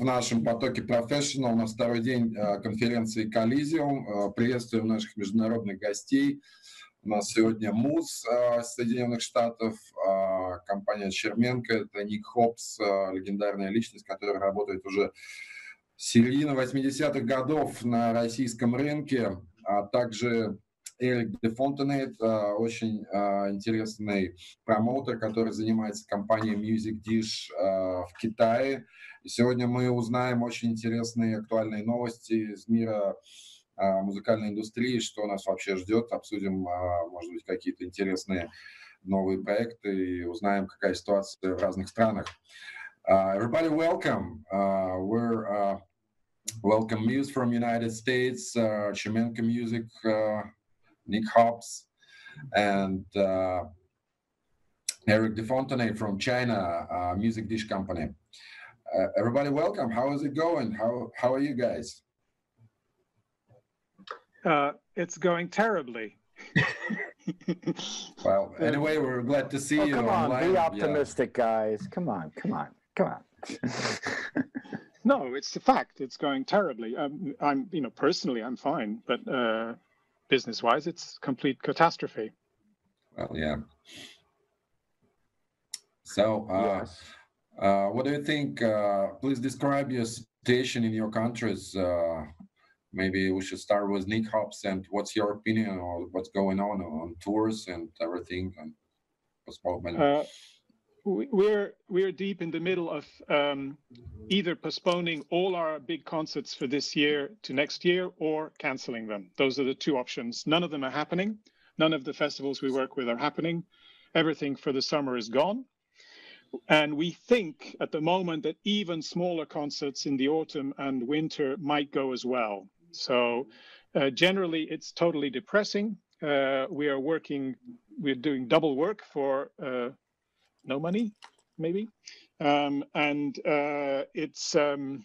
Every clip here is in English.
в нашем потоке Professional. На второй день конференции Коллизиум. Приветствуем наших международных гостей. У нас сегодня МУЗ Соединенных Штатов, компания Черменко, это Ник Хопс, легендарная личность, которая работает уже с середины 80-х годов на российском рынке, а также Эрик де Фонтенейт, очень интересный промоутер, который занимается компанией Music Dish в Китае. И сегодня мы узнаем очень интересные актуальные новости из мира музыкальной индустрии, что нас вообще ждет, обсудим, может быть, какие-то интересные новые проекты и узнаем, какая ситуация в разных странах. Uh, everybody, welcome. Uh, we're uh, welcome Muse from United States, uh, Chemenko Music, Nick Hobbs, and uh, Eric DeFontenay from China, uh, Music Dish Company. Uh, everybody, welcome. How is it going? How how are you guys? Uh, it's going terribly. well, anyway, we're glad to see oh, you. Come on, online. be optimistic, yeah. guys. Come on, come on, come on. no, it's a fact. It's going terribly. Um, I'm, you know, personally, I'm fine, but uh, business-wise, it's complete catastrophe. Well, yeah. So, uh, yes. uh, what do you think? Uh, please describe your situation in your countries. Uh, maybe we should start with Nick Hobbs and what's your opinion on what's going on on tours and everything and postponement? Uh, we're we're deep in the middle of um, either postponing all our big concerts for this year to next year or canceling them. Those are the two options. None of them are happening. None of the festivals we work with are happening. Everything for the summer is gone. And we think at the moment that even smaller concerts in the autumn and winter might go as well. So uh, generally, it's totally depressing. Uh, we are working, we're doing double work for uh, no money, maybe. Um, and uh, it's, um,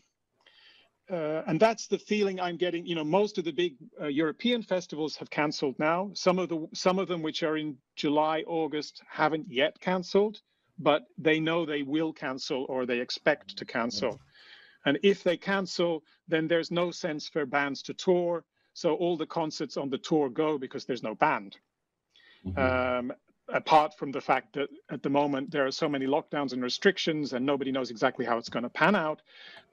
uh, and that's the feeling I'm getting. You know, most of the big uh, European festivals have cancelled now. Some of the some of them which are in July, August, haven't yet cancelled, but they know they will cancel or they expect to cancel. And if they cancel, then there's no sense for bands to tour. So all the concerts on the tour go because there's no band. Mm-hmm. Um, apart from the fact that at the moment there are so many lockdowns and restrictions and nobody knows exactly how it's going to pan out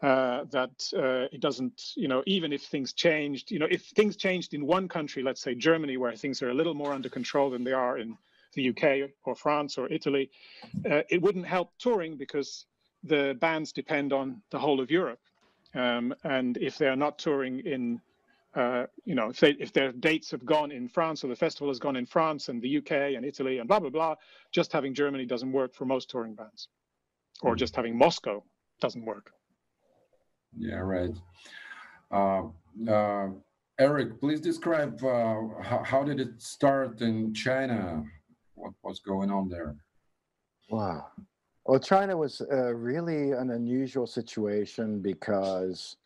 uh, that uh, it doesn't you know even if things changed you know if things changed in one country let's say germany where things are a little more under control than they are in the uk or france or italy uh, it wouldn't help touring because the bands depend on the whole of europe. Um, and if they're not touring in uh, you know, if, they, if their dates have gone in France or the festival has gone in France and the UK and Italy and blah, blah, blah, just having Germany doesn't work for most touring bands. Or just having Moscow doesn't work. Yeah, right. Uh, uh, Eric, please describe uh, how, how, did it start in China? What was going on there? Wow. Well, China was uh, really an unusual situation because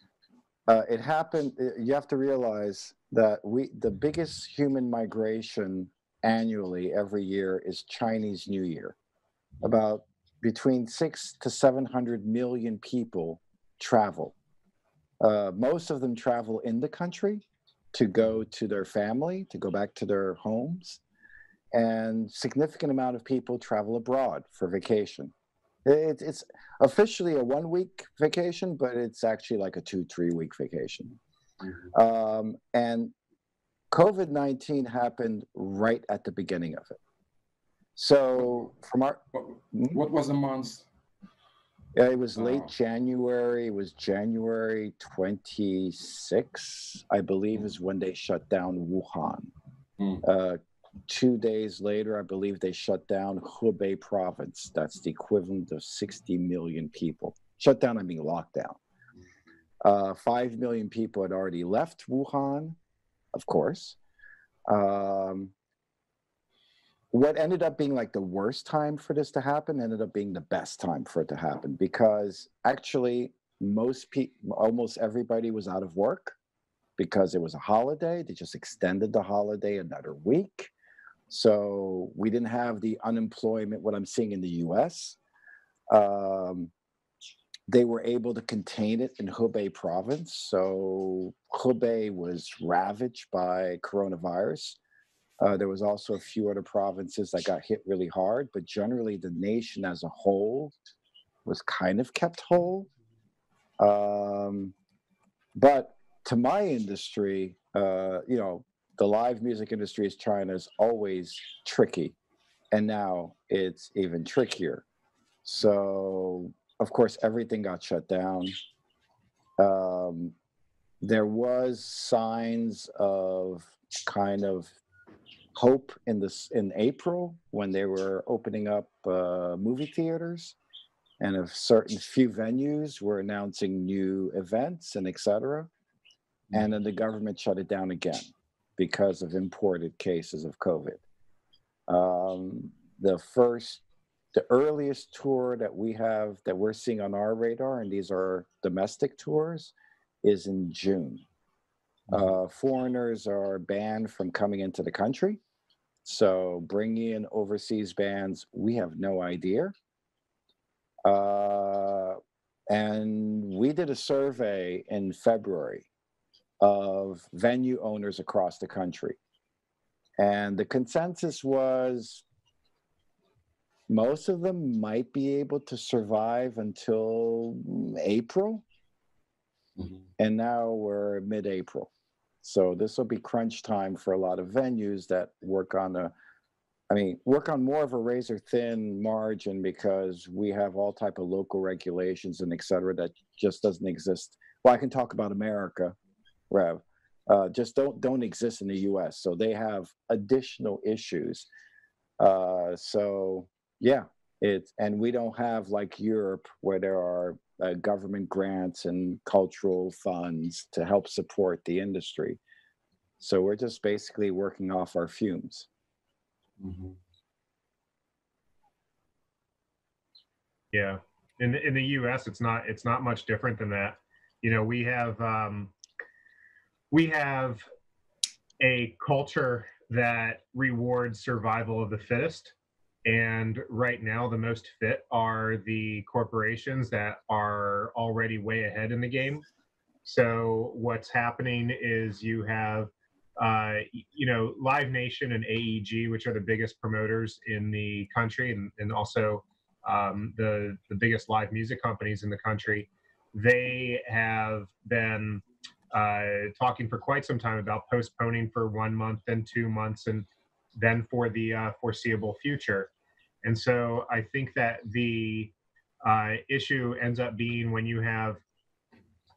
uh, it happened. Uh, you have to realize that we the biggest human migration annually every year is Chinese New Year. About between six to seven hundred million people travel. Uh, most of them travel in the country to go to their family, to go back to their homes, and significant amount of people travel abroad for vacation. It, it's officially a one week vacation, but it's actually like a two, three week vacation. Mm-hmm. Um, and COVID 19 happened right at the beginning of it. So, from our. What, what was the month? Yeah, it was late oh. January. It was January 26, I believe, is when they shut down Wuhan. Mm. Uh, two days later, I believe they shut down Hubei province. That's the equivalent of 60 million people. Shut down, I mean lockdown. Uh, Five million people had already left Wuhan, of course. Um, what ended up being like the worst time for this to happen ended up being the best time for it to happen because actually most people almost everybody was out of work because it was a holiday they just extended the holiday another week so we didn't have the unemployment, what I'm seeing in the US. Um, they were able to contain it in Hubei province. So Hubei was ravaged by coronavirus. Uh, there was also a few other provinces that got hit really hard, but generally the nation as a whole was kind of kept whole. Um, but to my industry, uh, you know, the live music industry is China is always tricky, and now it's even trickier. So, of course, everything got shut down. Um, there was signs of kind of hope in this in April when they were opening up uh, movie theaters, and a certain few venues were announcing new events and etc. And then the government shut it down again because of imported cases of COVID. Um, the first, the earliest tour that we have that we're seeing on our radar, and these are domestic tours, is in June. Mm-hmm. Uh, foreigners are banned from coming into the country. So bringing in overseas bands, we have no idea. Uh, and we did a survey in February of venue owners across the country. And the consensus was most of them might be able to survive until April. Mm-hmm. And now we're mid April. So this will be crunch time for a lot of venues that work on a I mean, work on more of a razor thin margin because we have all type of local regulations and et cetera that just doesn't exist. Well, I can talk about America Rev, uh, just don't don't exist in the U.S. So they have additional issues. Uh, so yeah, it's and we don't have like Europe where there are uh, government grants and cultural funds to help support the industry. So we're just basically working off our fumes. Mm-hmm. Yeah, in the, in the U.S., it's not it's not much different than that. You know, we have um, we have a culture that rewards survival of the fittest. And right now, the most fit are the corporations that are already way ahead in the game. So, what's happening is you have, uh, you know, Live Nation and AEG, which are the biggest promoters in the country, and, and also um, the the biggest live music companies in the country. They have been uh, talking for quite some time about postponing for one month, then two months, and then for the uh, foreseeable future. And so I think that the uh, issue ends up being when you have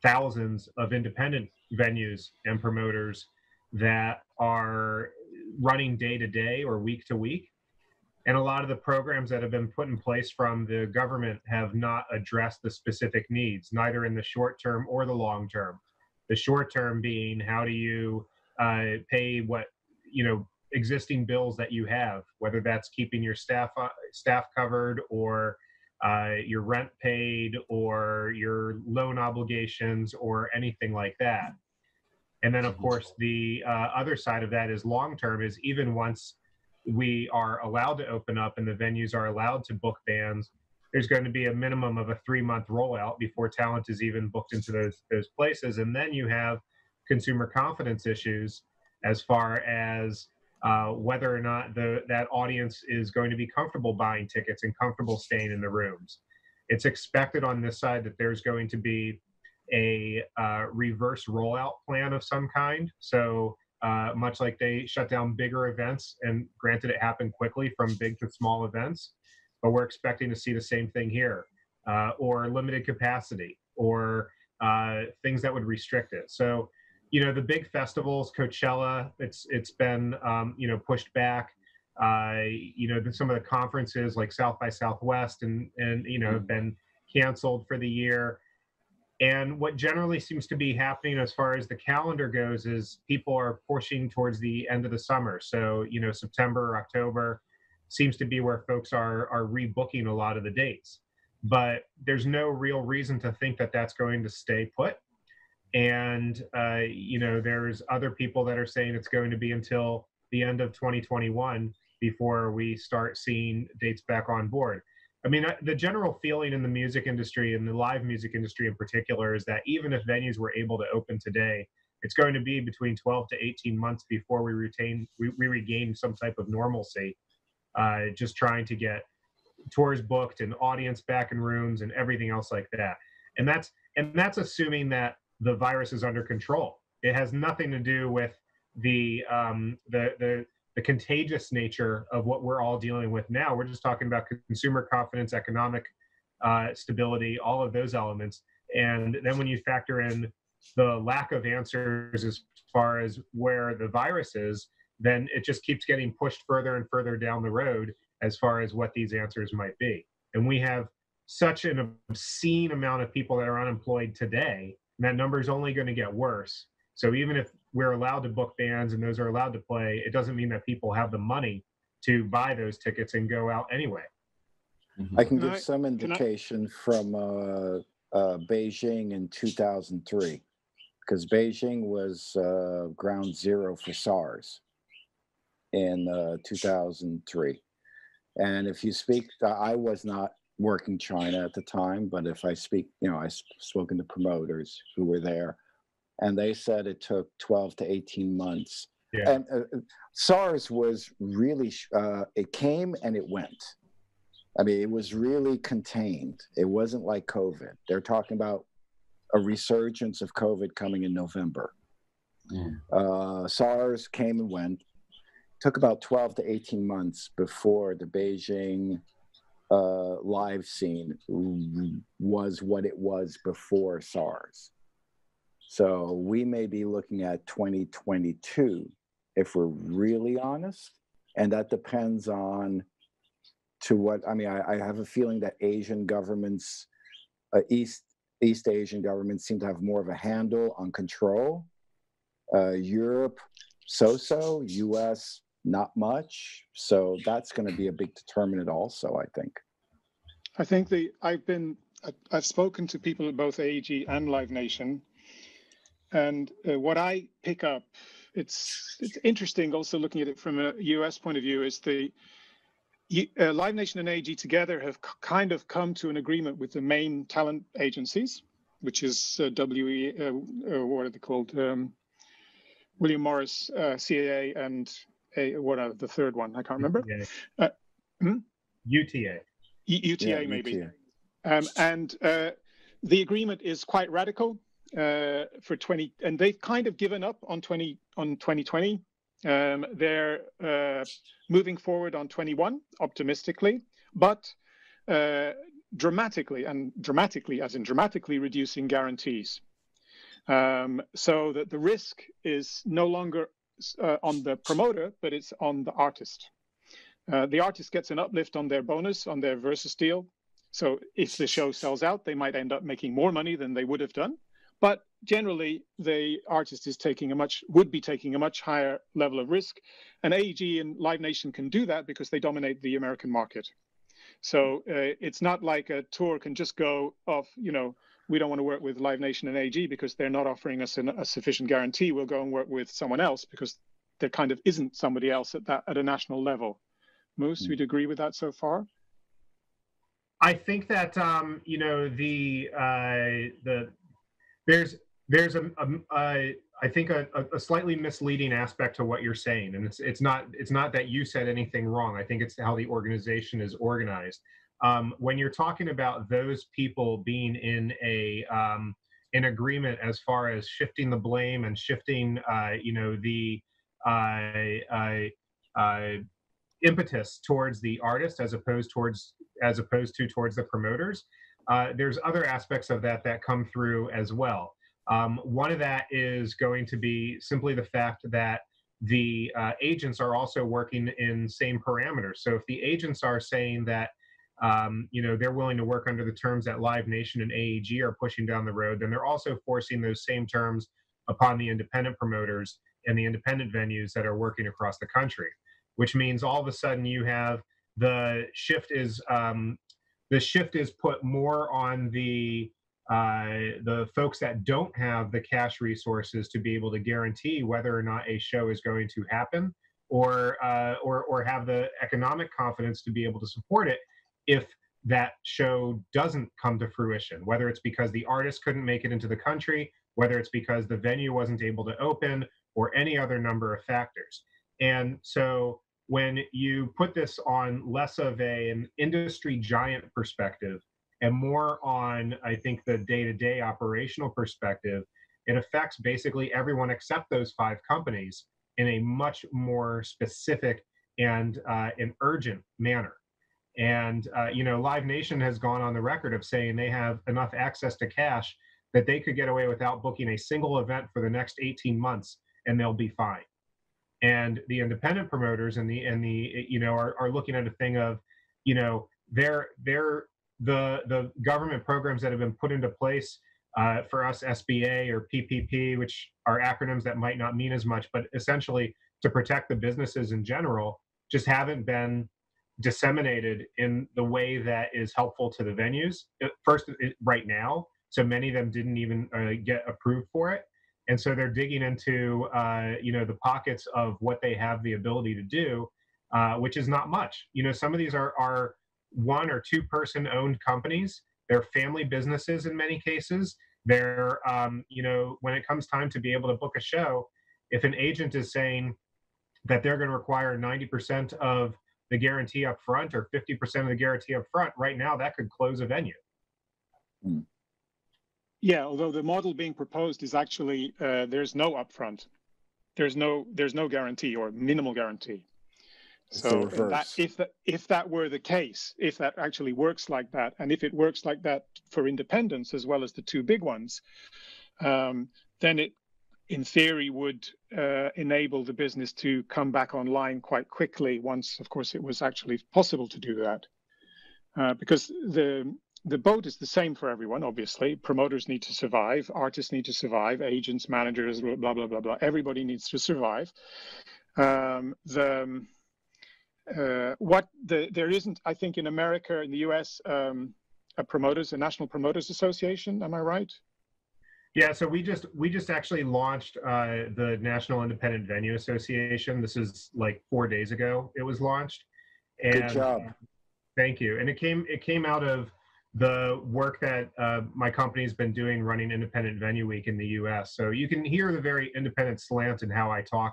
thousands of independent venues and promoters that are running day to day or week to week. And a lot of the programs that have been put in place from the government have not addressed the specific needs, neither in the short term or the long term. The short term being how do you uh, pay what you know existing bills that you have, whether that's keeping your staff uh, staff covered or uh, your rent paid or your loan obligations or anything like that. And then, of course, the uh, other side of that is long term. Is even once we are allowed to open up and the venues are allowed to book bands, there's going to be a minimum of a three month rollout before talent is even booked into those those places. And then you have consumer confidence issues as far as uh, whether or not the that audience is going to be comfortable buying tickets and comfortable staying in the rooms. It's expected on this side that there's going to be a uh, reverse rollout plan of some kind. So uh, much like they shut down bigger events and granted it happened quickly from big to small events but we're expecting to see the same thing here, uh, or limited capacity, or uh, things that would restrict it. So, you know, the big festivals, Coachella, it's it's been um, you know pushed back. Uh, you know, some of the conferences like South by Southwest and and you know have been canceled for the year. And what generally seems to be happening as far as the calendar goes is people are pushing towards the end of the summer. So, you know, September, October, seems to be where folks are are rebooking a lot of the dates. But there's no real reason to think that that's going to stay put. And uh, you know there's other people that are saying it's going to be until the end of 2021 before we start seeing dates back on board. I mean, the general feeling in the music industry and the live music industry in particular is that even if venues were able to open today, it's going to be between 12 to 18 months before we retain we, we regain some type of normalcy. Uh, just trying to get tours booked and audience back in rooms and everything else like that. And that's and that's assuming that the virus is under control. It has nothing to do with the um, the the the contagious nature of what we're all dealing with now. We're just talking about consumer confidence, economic uh, stability, all of those elements. And then when you factor in the lack of answers as far as where the virus is, then it just keeps getting pushed further and further down the road as far as what these answers might be. And we have such an obscene amount of people that are unemployed today, and that number is only going to get worse. So even if we're allowed to book bands and those are allowed to play, it doesn't mean that people have the money to buy those tickets and go out anyway. I can give some indication from uh, uh, Beijing in 2003, because Beijing was uh, ground zero for SARS in uh, 2003. And if you speak, I was not working China at the time, but if I speak, you know, I've spoken to promoters who were there and they said it took 12 to 18 months. Yeah. And uh, SARS was really, uh, it came and it went. I mean, it was really contained. It wasn't like COVID. They're talking about a resurgence of COVID coming in November. Mm. Uh, SARS came and went. Took about 12 to 18 months before the Beijing uh, live scene was what it was before SARS. So we may be looking at 2022 if we're really honest. And that depends on to what I mean. I, I have a feeling that Asian governments, uh, East East Asian governments, seem to have more of a handle on control. Uh, Europe, so-so. U.S. not much. So that's going to be a big determinant, also. I think. I think the I've been I've spoken to people at both AEG and Live Nation and uh, what I pick up, it's it's interesting also looking at it from a US point of view, is the uh, Live Nation and AEG together have kind of come to an agreement with the main talent agencies, which is uh, WE, uh, uh, what are they called? Um, William Morris, uh, CAA, and a, what are the third one? I can't remember. UTA. Hmm? UTA. UTA, yeah, maybe. UTA. Um, and the agreement is quite radical uh, for 20, and they've kind of given up on 20 on 2020. Um, they're uh, moving forward on 21 optimistically, but uh, dramatically and dramatically, as in dramatically reducing guarantees, um, so that the risk is no longer uh, on the promoter, but it's on the artist. Uh, the artist gets an uplift on their bonus on their versus deal. So if the show sells out, they might end up making more money than they would have done. But generally, the artist is taking a much would be taking a much higher level of risk, and AEG and Live Nation can do that because they dominate the American market. So uh, it's not like a tour can just go off. You know, we don't want to work with Live Nation and AG because they're not offering us an, a sufficient guarantee. We'll go and work with someone else because there kind of isn't somebody else at that at a national level. Moose, mm. would agree with that so far? I think that um, you know the uh, the there's there's a, a, a I think a, a, slightly misleading aspect to what you're saying, and it's it's not it's not that you said anything wrong. I think it's how the organization is organized. Um, when you're talking about those people being in a um, an agreement as far as shifting the blame and shifting, uh, you know, the uh, uh, uh, impetus towards the artist as opposed towards as opposed to towards the promoters, uh, there's other aspects of that that come through as well. Um, one of that is going to be simply the fact that the uh, agents are also working in same parameters. So if the agents are saying that um, you know they're willing to work under the terms that Live Nation and AEG are pushing down the road, then they're also forcing those same terms upon the independent promoters and the independent venues that are working across the country. Which means all of a sudden you have the shift is um, the shift is put more on the uh, the folks that don't have the cash resources to be able to guarantee whether or not a show is going to happen or uh, or or have the economic confidence to be able to support it if that show doesn't come to fruition, whether it's because the artist couldn't make it into the country, whether it's because the venue wasn't able to open, or any other number of factors. And so when you put this on less of a, an industry giant perspective and more on, I think, the day to day operational perspective, it affects basically everyone except those five companies in a much more specific and uh, an urgent manner. And uh, you know, Live Nation has gone on the record of saying they have enough access to cash that they could get away without booking a single event for the next 18 months, and they'll be fine. And the independent promoters and the and the you know are, are looking at a thing of, you know, they're they're the the government programs that have been put into place uh, for us SBA or PPP, which are acronyms that might not mean as much, but essentially to protect the businesses in general, just haven't been disseminated in the way that is helpful to the venues. First, right now, so many of them didn't even uh, get approved for it, and so they're digging into uh, you know the pockets of what they have the ability to do, uh, which is not much. You know, some of these are are one or two person owned companies. They're family businesses in many cases. They're um, you know when it comes time to be able to book a show, if an agent is saying that they're going to require 90% of the guarantee up front or 50% of the guarantee up front, right now that could close a venue. Hmm. Yeah, although the model being proposed is actually uh, there's no upfront, there's no there's no guarantee or minimal guarantee. So that, if that if that were the case, if that actually works like that, and if it works like that for independents as well as the two big ones, um, then it in theory would uh, enable the business to come back online quite quickly once, of course, it was actually possible to do that. Uh, because the the boat is the same for everyone, obviously. Promoters need to survive, artists need to survive, agents, managers, blah, blah, blah, blah. Everybody needs to survive. Um, the uh, what the there isn't, I think, in America, in the US, um, a promoters, a National Promoters Association. Am I right? Yeah, so we just we just actually launched uh, the National Independent Venue Association. This is like four days ago. It was launched. And, Good job. Thank you. And it came it came out of the work that uh, my company's been doing running Independent Venue Week in the U.S. So you can hear the very independent slant in how I talk,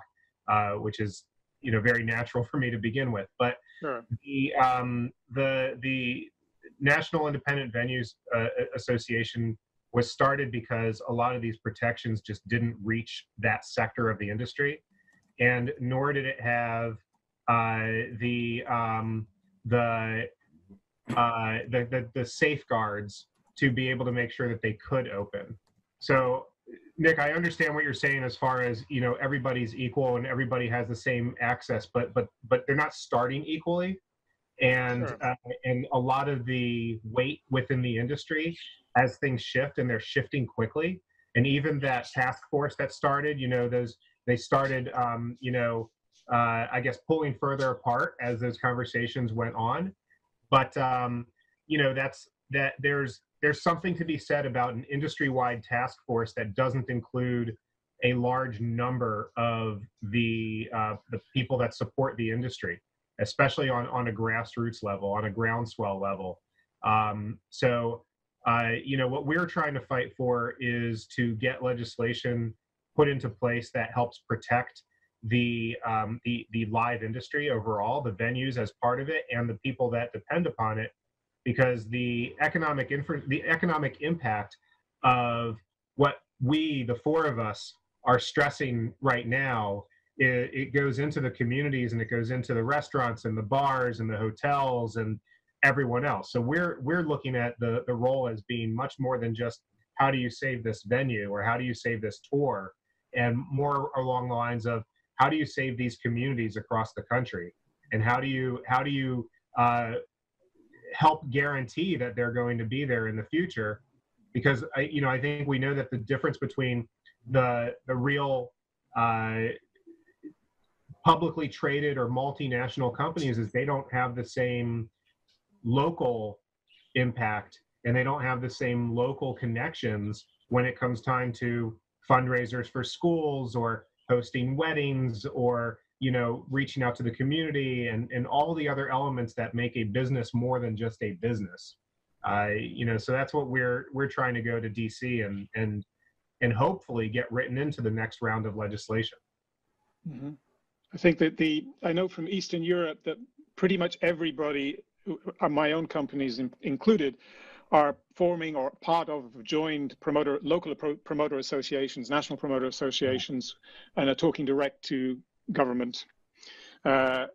uh, which is you know very natural for me to begin with. But sure. the um, the the National Independent Venues uh, Association was started because a lot of these protections just didn't reach that sector of the industry, and nor did it have uh, the um, the, uh, the, the the safeguards to be able to make sure that they could open. So, Nick, I understand what you're saying as far as you know everybody's equal and everybody has the same access, but but but they're not starting equally and sure. uh, and a lot of the weight within the industry as things shift and they're shifting quickly and even that task force that started you know those they started um, you know uh, i guess pulling further apart as those conversations went on but um, you know that's that there's there's something to be said about an industry-wide task force that doesn't include a large number of the uh, the people that support the industry especially on, on a grassroots level, on a groundswell level. Um, so, uh, you know, what we're trying to fight for is to get legislation put into place that helps protect the um, the the live industry overall, the venues as part of it, and the people that depend upon it, because the economic infra- the economic impact of what we, the four of us, are stressing right now it, it goes into the communities and it goes into the restaurants and the bars and the hotels and everyone else. So we're we're looking at the the role as being much more than just how do you save this venue or how do you save this tour, and more along the lines of how do you save these communities across the country, and how do you how do you uh, help guarantee that they're going to be there in the future, because I you know I think we know that the difference between the the real uh, publicly traded or multinational companies is they don't have the same local impact and they don't have the same local connections when it comes time to fundraisers for schools or hosting weddings or you know reaching out to the community and and all the other elements that make a business more than just a business uh, you know so that's what we're we're trying to go to dc and and and hopefully get written into the next round of legislation mm-hmm. i think that the i know from eastern europe that pretty much everybody my own companies in, included are forming or part of joined promoter local pro, promoter associations national promoter associations and are talking direct to government uh,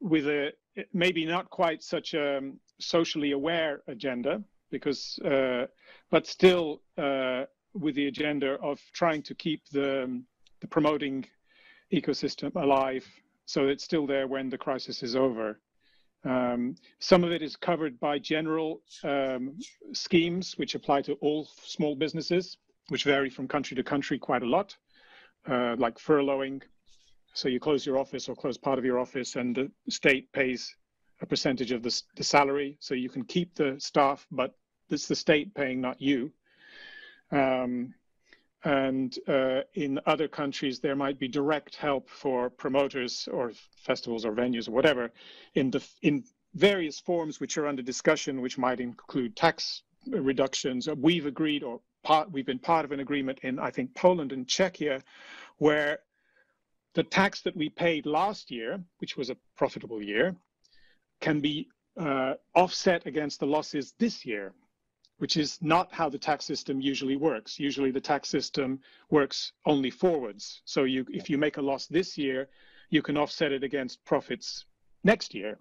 with a maybe not quite such a socially aware agenda, because uh, but still uh, with the agenda of trying to keep the, the promoting ecosystem alive, so it's still there when the crisis is over. Um, some of it is covered by general um, schemes which apply to all small businesses, which vary from country to country quite a lot, uh, like furloughing, so you close your office or close part of your office, and the state pays a percentage of the, the salary. So you can keep the staff, but it's the state paying, not you. Um, and uh, in other countries, there might be direct help for promoters or festivals or venues or whatever in the in various forms which are under discussion, which might include tax reductions. We've agreed or part, we've been part of an agreement in I think Poland and Czechia, where the tax that we paid last year, which was a profitable year, can be uh, offset against the losses this year, which is not how the tax system usually works. Usually the tax system works only forwards. So you, if you make a loss this year, you can offset it against profits next year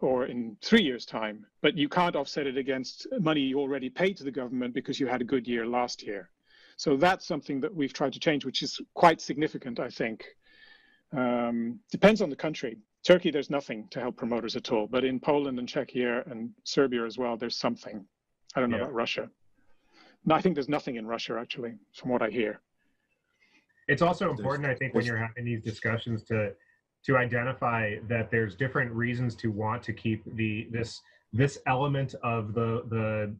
or in three years' time, but you can't offset it against money you already paid to the government because you had a good year last year. So that's something that we've tried to change, which is quite significant, I think. Um, depends on the country. Turkey, there's nothing to help promoters at all, but in Poland and Czechia and Serbia as well, there's something. I don't know yeah. about Russia. No, I think there's nothing in Russia actually, from what I hear. It's also important, I think, when you're having these discussions to to identify that there's different reasons to want to keep the this this element of the the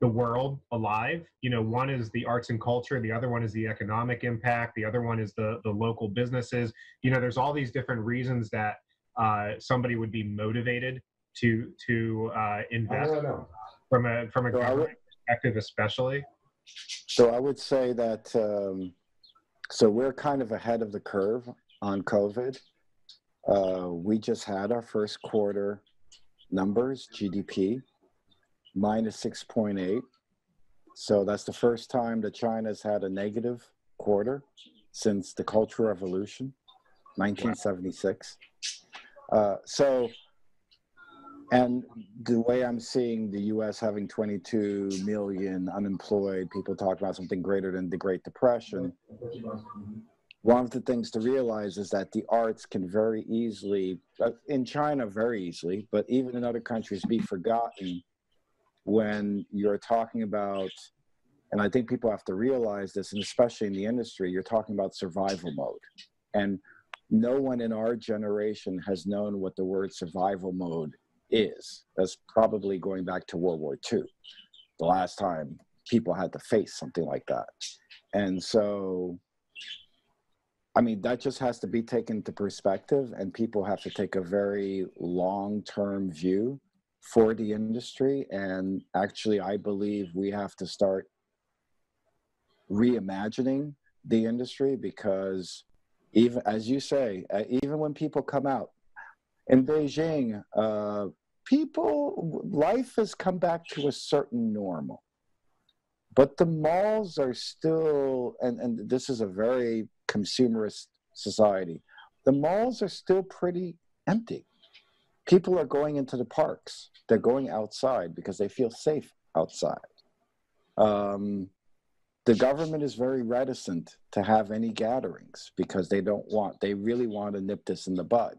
the world alive. You know, one is the arts and culture, the other one is the economic impact, the other one is the the local businesses. You know, there's all these different reasons that uh, somebody would be motivated to to uh, invest from a from a so government would, perspective, especially. So I would say that um, so we're kind of ahead of the curve on COVID. Uh, we just had our first quarter numbers, GDP, minus 6.8. So that's the first time that China's had a negative quarter since the Cultural Revolution, 1976. Uh, so, and the way I'm seeing the US having 22 million unemployed, people talk about something greater than the Great Depression. One of the things to realize is that the arts can very easily, uh, in China, very easily, but even in other countries, be forgotten when you're talking about, and I think people have to realize this, and especially in the industry, you're talking about survival mode. And no one in our generation has known what the word survival mode is. That's probably going back to World War II, the last time people had to face something like that. And so, I mean, that just has to be taken into perspective, and people have to take a very long term view for the industry. And actually, I believe we have to start reimagining the industry because, even as you say, uh, even when people come out in Beijing, uh, people, life has come back to a certain normal. But the malls are still, and, and this is a very consumerist society, the malls are still pretty empty people are going into the parks. They're going outside because they feel safe outside. Um, the government is very reticent to have any gatherings because they don't want, they really want to nip this in the bud.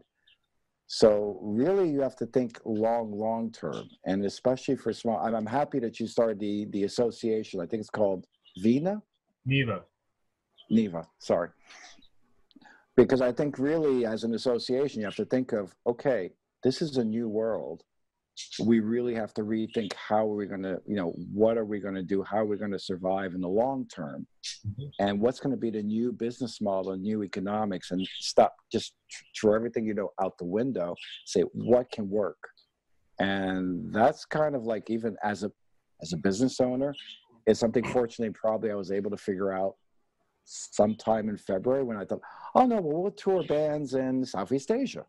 So really, you have to think long, long term, and especially for small. And I'm happy that you started the the association. I think it's called Vina. Niva. Niva. Sorry. Because I think really, as an association, you have to think of okay, this is a new world we really have to rethink how are we going to, you know, what are we going to do? How are we going to survive in the long term? Mm-hmm. And what's going to be the new business model, new economics, and stop just throw everything you know out the window. Say what can work, and that's kind of like even as a as a business owner, it's something fortunately probably I was able to figure out sometime in February when I thought, oh no, well, we'll tour bands in Southeast Asia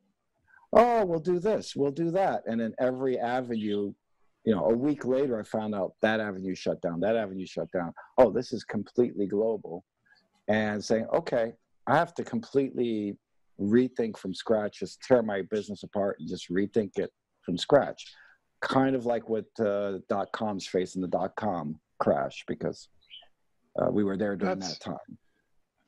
oh, we'll do this, we'll do that. And then every avenue, you know, a week later, I found out that avenue shut down, that avenue shut down. Oh, this is completely global. And saying, okay, I have to completely rethink from scratch, just tear my business apart and just rethink it from scratch. Kind of like what uh, dot coms facing the dot com crash because uh, we were there during that's, that time.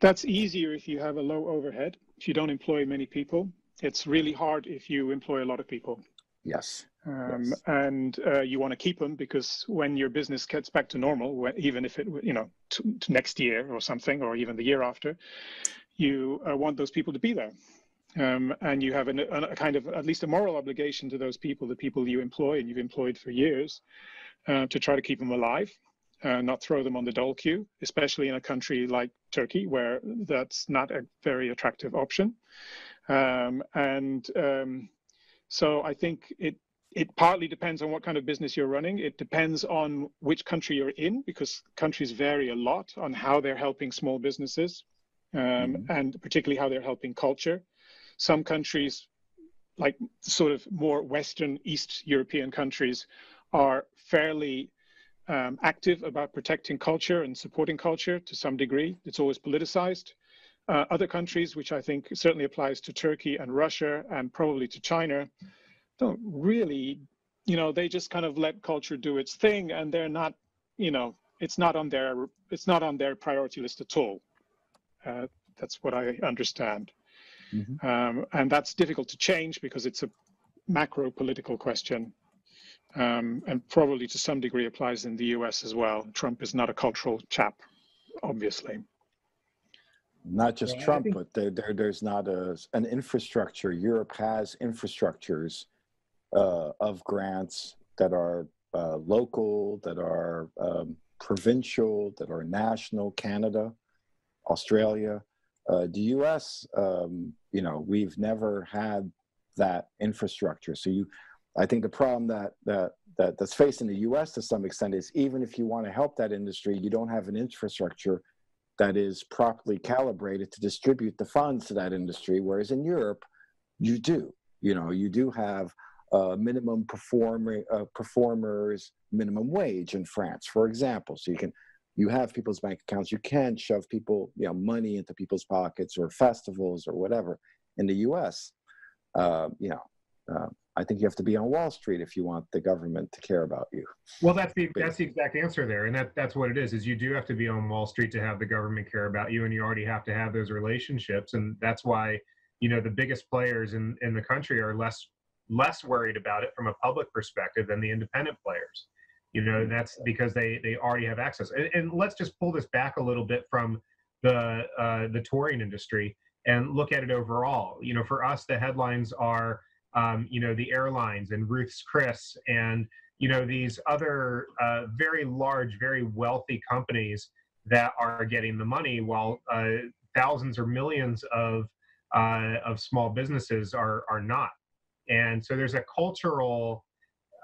That's easier if you have a low overhead, if you don't employ many people it's really hard if you employ a lot of people. Yes. Um, yes. And uh, you want to keep them because when your business gets back to normal, even if it, you know, to, to next year or something, or even the year after, you uh, want those people to be there. Um, and you have an, a, kind of at least a moral obligation to those people, the people you employ and you've employed for years, uh, to try to keep them alive, uh, not throw them on the dole queue, especially in a country like Turkey where that's not a very attractive option. Um, and um, so I think it it partly depends on what kind of business you're running. It depends on which country you're in because countries vary a lot on how they're helping small businesses um, mm-hmm. and particularly how they're helping culture. Some countries, like sort of more Western East European countries, are fairly um, active about protecting culture and supporting culture to some degree. It's always politicized. Uh, other countries, which I think certainly applies to Turkey and Russia and probably to China, don't really, you know, they just kind of let culture do its thing, and they're not, you know, it's not on their it's not on their priority list at all. Uh, that's what I understand, mm-hmm. um, and that's difficult to change because it's a macro political question. Um, and probably to some degree applies in the US as well. Trump is not a cultural chap, obviously not just yeah, Trump, think... but there, there, there's not a, an infrastructure. Europe has infrastructures uh, of grants that are uh, local, that are um, provincial, that are national. Canada, Australia, uh, the U.S. Um, you know, we've never had that infrastructure. So you, I think the problem that that that that's facing the U.S. to some extent is even if you want to help that industry, you don't have an infrastructure that is properly calibrated to distribute the funds to that industry. Whereas in Europe, you do. You know, you do have uh, minimum performer uh, performers minimum wage in France, for example. So you can you have people's bank accounts. You can shove people you know money into people's pockets or festivals or whatever. In the U.S., uh, you know. I think you have to be on Wall Street if you want the government to care about you. Well, that's the that's the exact answer there, and that that's what it is. Is you do have to be on Wall Street to have the government care about you, and you already have to have those relationships, and that's why you know the biggest players in in the country are less less worried about it from a public perspective than the independent players. You know, that's because they they already have access. And, and let's just pull this back a little bit from the uh, the touring industry and look at it overall. You know, for us, the headlines are um, you know, the airlines and Ruth's Chris and, you know, these other uh, very large, very wealthy companies that are getting the money while uh, thousands or millions of, uh, of small businesses are, are not. And so there's a cultural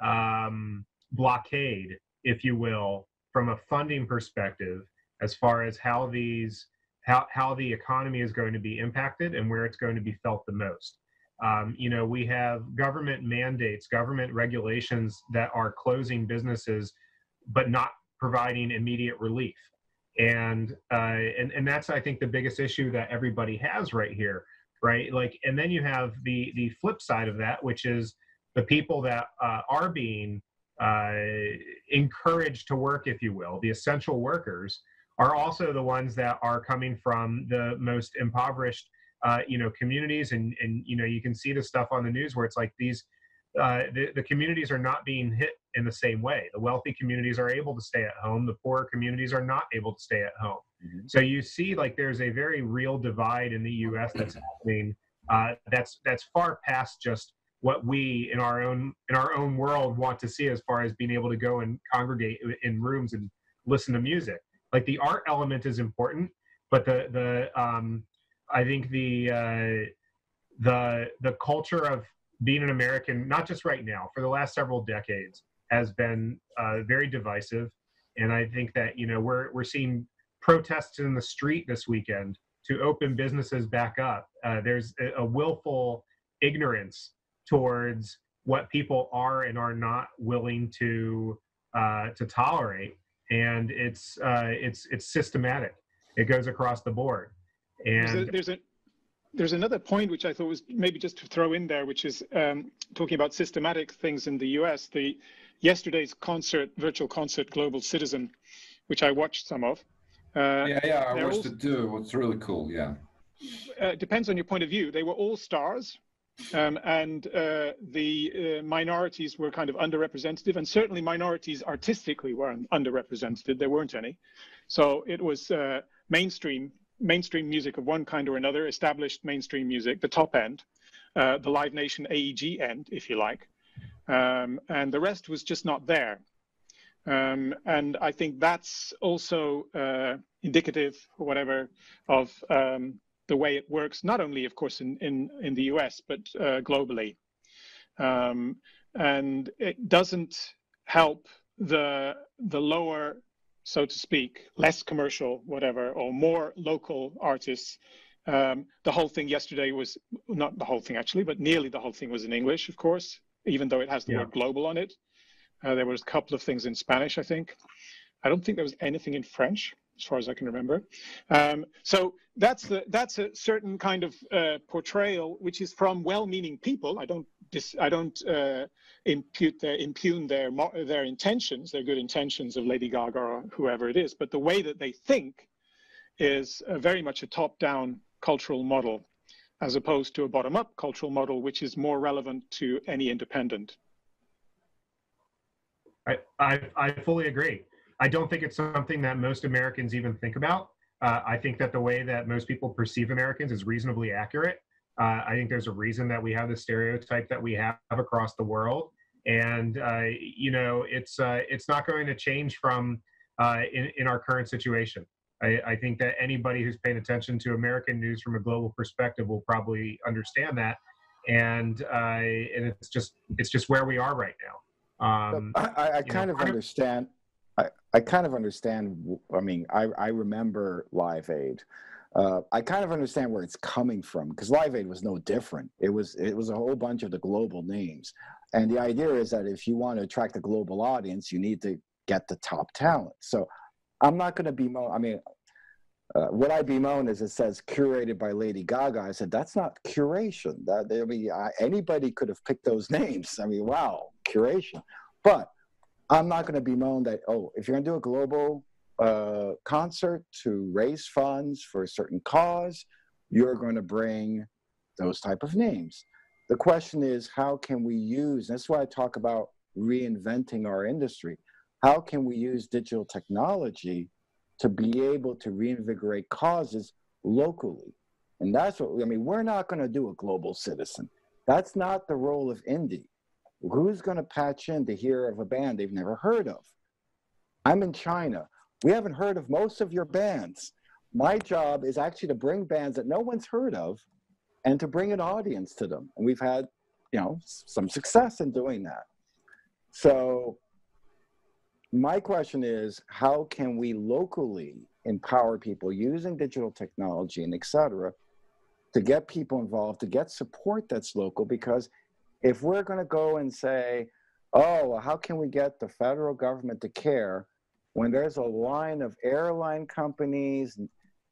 um, blockade, if you will, from a funding perspective as far as how these how, how the economy is going to be impacted and where it's going to be felt the most. Um, you know, we have government mandates, government regulations that are closing businesses, but not providing immediate relief. And uh, and and that's I think the biggest issue that everybody has right here, right? Like, and then you have the the flip side of that, which is the people that uh, are being uh, encouraged to work, if you will, the essential workers, are also the ones that are coming from the most impoverished uh, you know communities and and you know you can see the stuff on the news where it's like these uh, the, the communities are not being hit in the same way the wealthy communities are able to stay at home the poorer communities are not able to stay at home mm-hmm. so you see like there's a very real divide in the us that's happening uh, that's that's far past just what we in our own in our own world want to see as far as being able to go and congregate in rooms and listen to music. Like the art element is important, but the the um, I think the uh, the the culture of being an American, not just right now, for the last several decades, has been uh, very divisive. And I think that you know we're we're seeing protests in the street this weekend to open businesses back up. Uh, there's a, a, willful ignorance towards what people are and are not willing to uh, to tolerate, and it's uh, it's it's systematic. It goes across the board. And there's a, there's a there's another point which I thought was maybe just to throw in there, which is um, talking about systematic things in the U.S. The yesterday's concert, virtual concert, Global Citizen, which I watched some of. Uh, yeah, yeah, I watched also, it too. It's really cool. Yeah. Uh, depends on your point of view. They were all stars, um, and uh, the uh, minorities were kind of underrepresented, and certainly minorities artistically were underrepresented. There weren't any, so it was uh, mainstream mainstream music of one kind or another, established mainstream music, the top end, uh, the Live Nation AEG end, if you like, um, and the rest was just not there. Um, and I think that's also uh, indicative, or whatever, of um, the way it works, not only, of course, in, in, in the US, but uh, globally. Um, and it doesn't help the, the lower so to speak, less commercial, whatever, or more local artists. Um, the whole thing yesterday was not the whole thing actually, but nearly the whole thing was in English, of course, even though it has the yeah. word global on it. Uh, there was a couple of things in Spanish, I think. I don't think there was anything in French, as far as I can remember. Um, so that's that's a certain kind of uh, portrayal, which is from well-meaning people. I don't dis, I don't uh, impute their impugn their their intentions, their good intentions of Lady Gaga or whoever it is, but the way that they think is very much a top-down cultural model, as opposed to a bottom-up cultural model, which is more relevant to any independent. I, I, I fully agree. I don't think it's something that most Americans even think about. Uh, I think that the way that most people perceive Americans is reasonably accurate. Uh, I think there's a reason that we have the stereotype that we have across the world, and uh, you know, it's uh, it's not going to change from uh, in in our current situation. I, I, think that anybody who's paying attention to American news from a global perspective will probably understand that, and uh, and it's just it's just where we are right now. Um, I, I kind know, of understand. I, kind of understand. I mean, I, I remember Live Aid uh, I kind of understand where it's coming from because Live Aid was no different. It was it was a whole bunch of the global names, and the idea is that if you want to attract a global audience, you need to get the top talent. So I'm not going to bemoan. I mean, uh, what I bemoan is it says curated by Lady Gaga. I said that's not curation. That I mean, I, anybody could have picked those names. I mean, wow, curation. But I'm not going to bemoan that. Oh, if you're going to do a global a concert to raise funds for a certain cause, you're going to bring those type of names. The question is, how can we use, that's why I talk about reinventing our industry. How can we use digital technology to be able to reinvigorate causes locally? And that's what, I mean, we're not going to do a global citizen. That's not the role of indie. Who's going to patch in to hear of a band they've never heard of? I'm in China. We haven't heard of most of your bands. My job is actually to bring bands that no one's heard of and to bring an audience to them. And we've had, you know, some success in doing that. So my question is, how can we locally empower people using digital technology and et cetera to get people involved, to get support that's local? Because if we're going to go and say, oh, well, how can we get the federal government to care when there's a line of airline companies,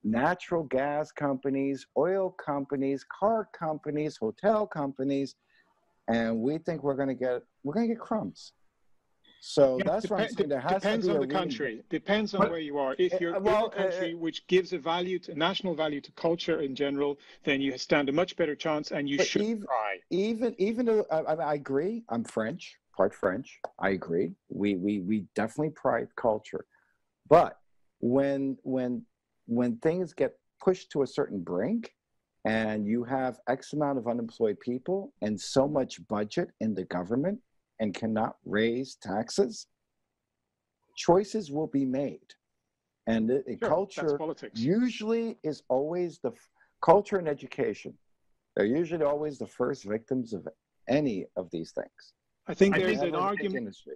natural gas companies, oil companies, car companies, hotel companies, and we think we're going to get we're going to get crumbs. So yeah, that's why I'm saying there has depends to be on the country. Depends on but, where you are. If you're well, in a country uh, which gives a value to national value to culture in general, then you stand a much better chance, and you should even, try. Even even though I, I agree, I'm French part French. I agree. We we we definitely pride culture, but when when when things get pushed to a certain brink, and you have X amount of unemployed people and so much budget in the government and cannot raise taxes, choices will be made. And the, Sure, culture usually is always the culture and education. They're usually always the first victims of any of these things. I think I there's an argument. industry.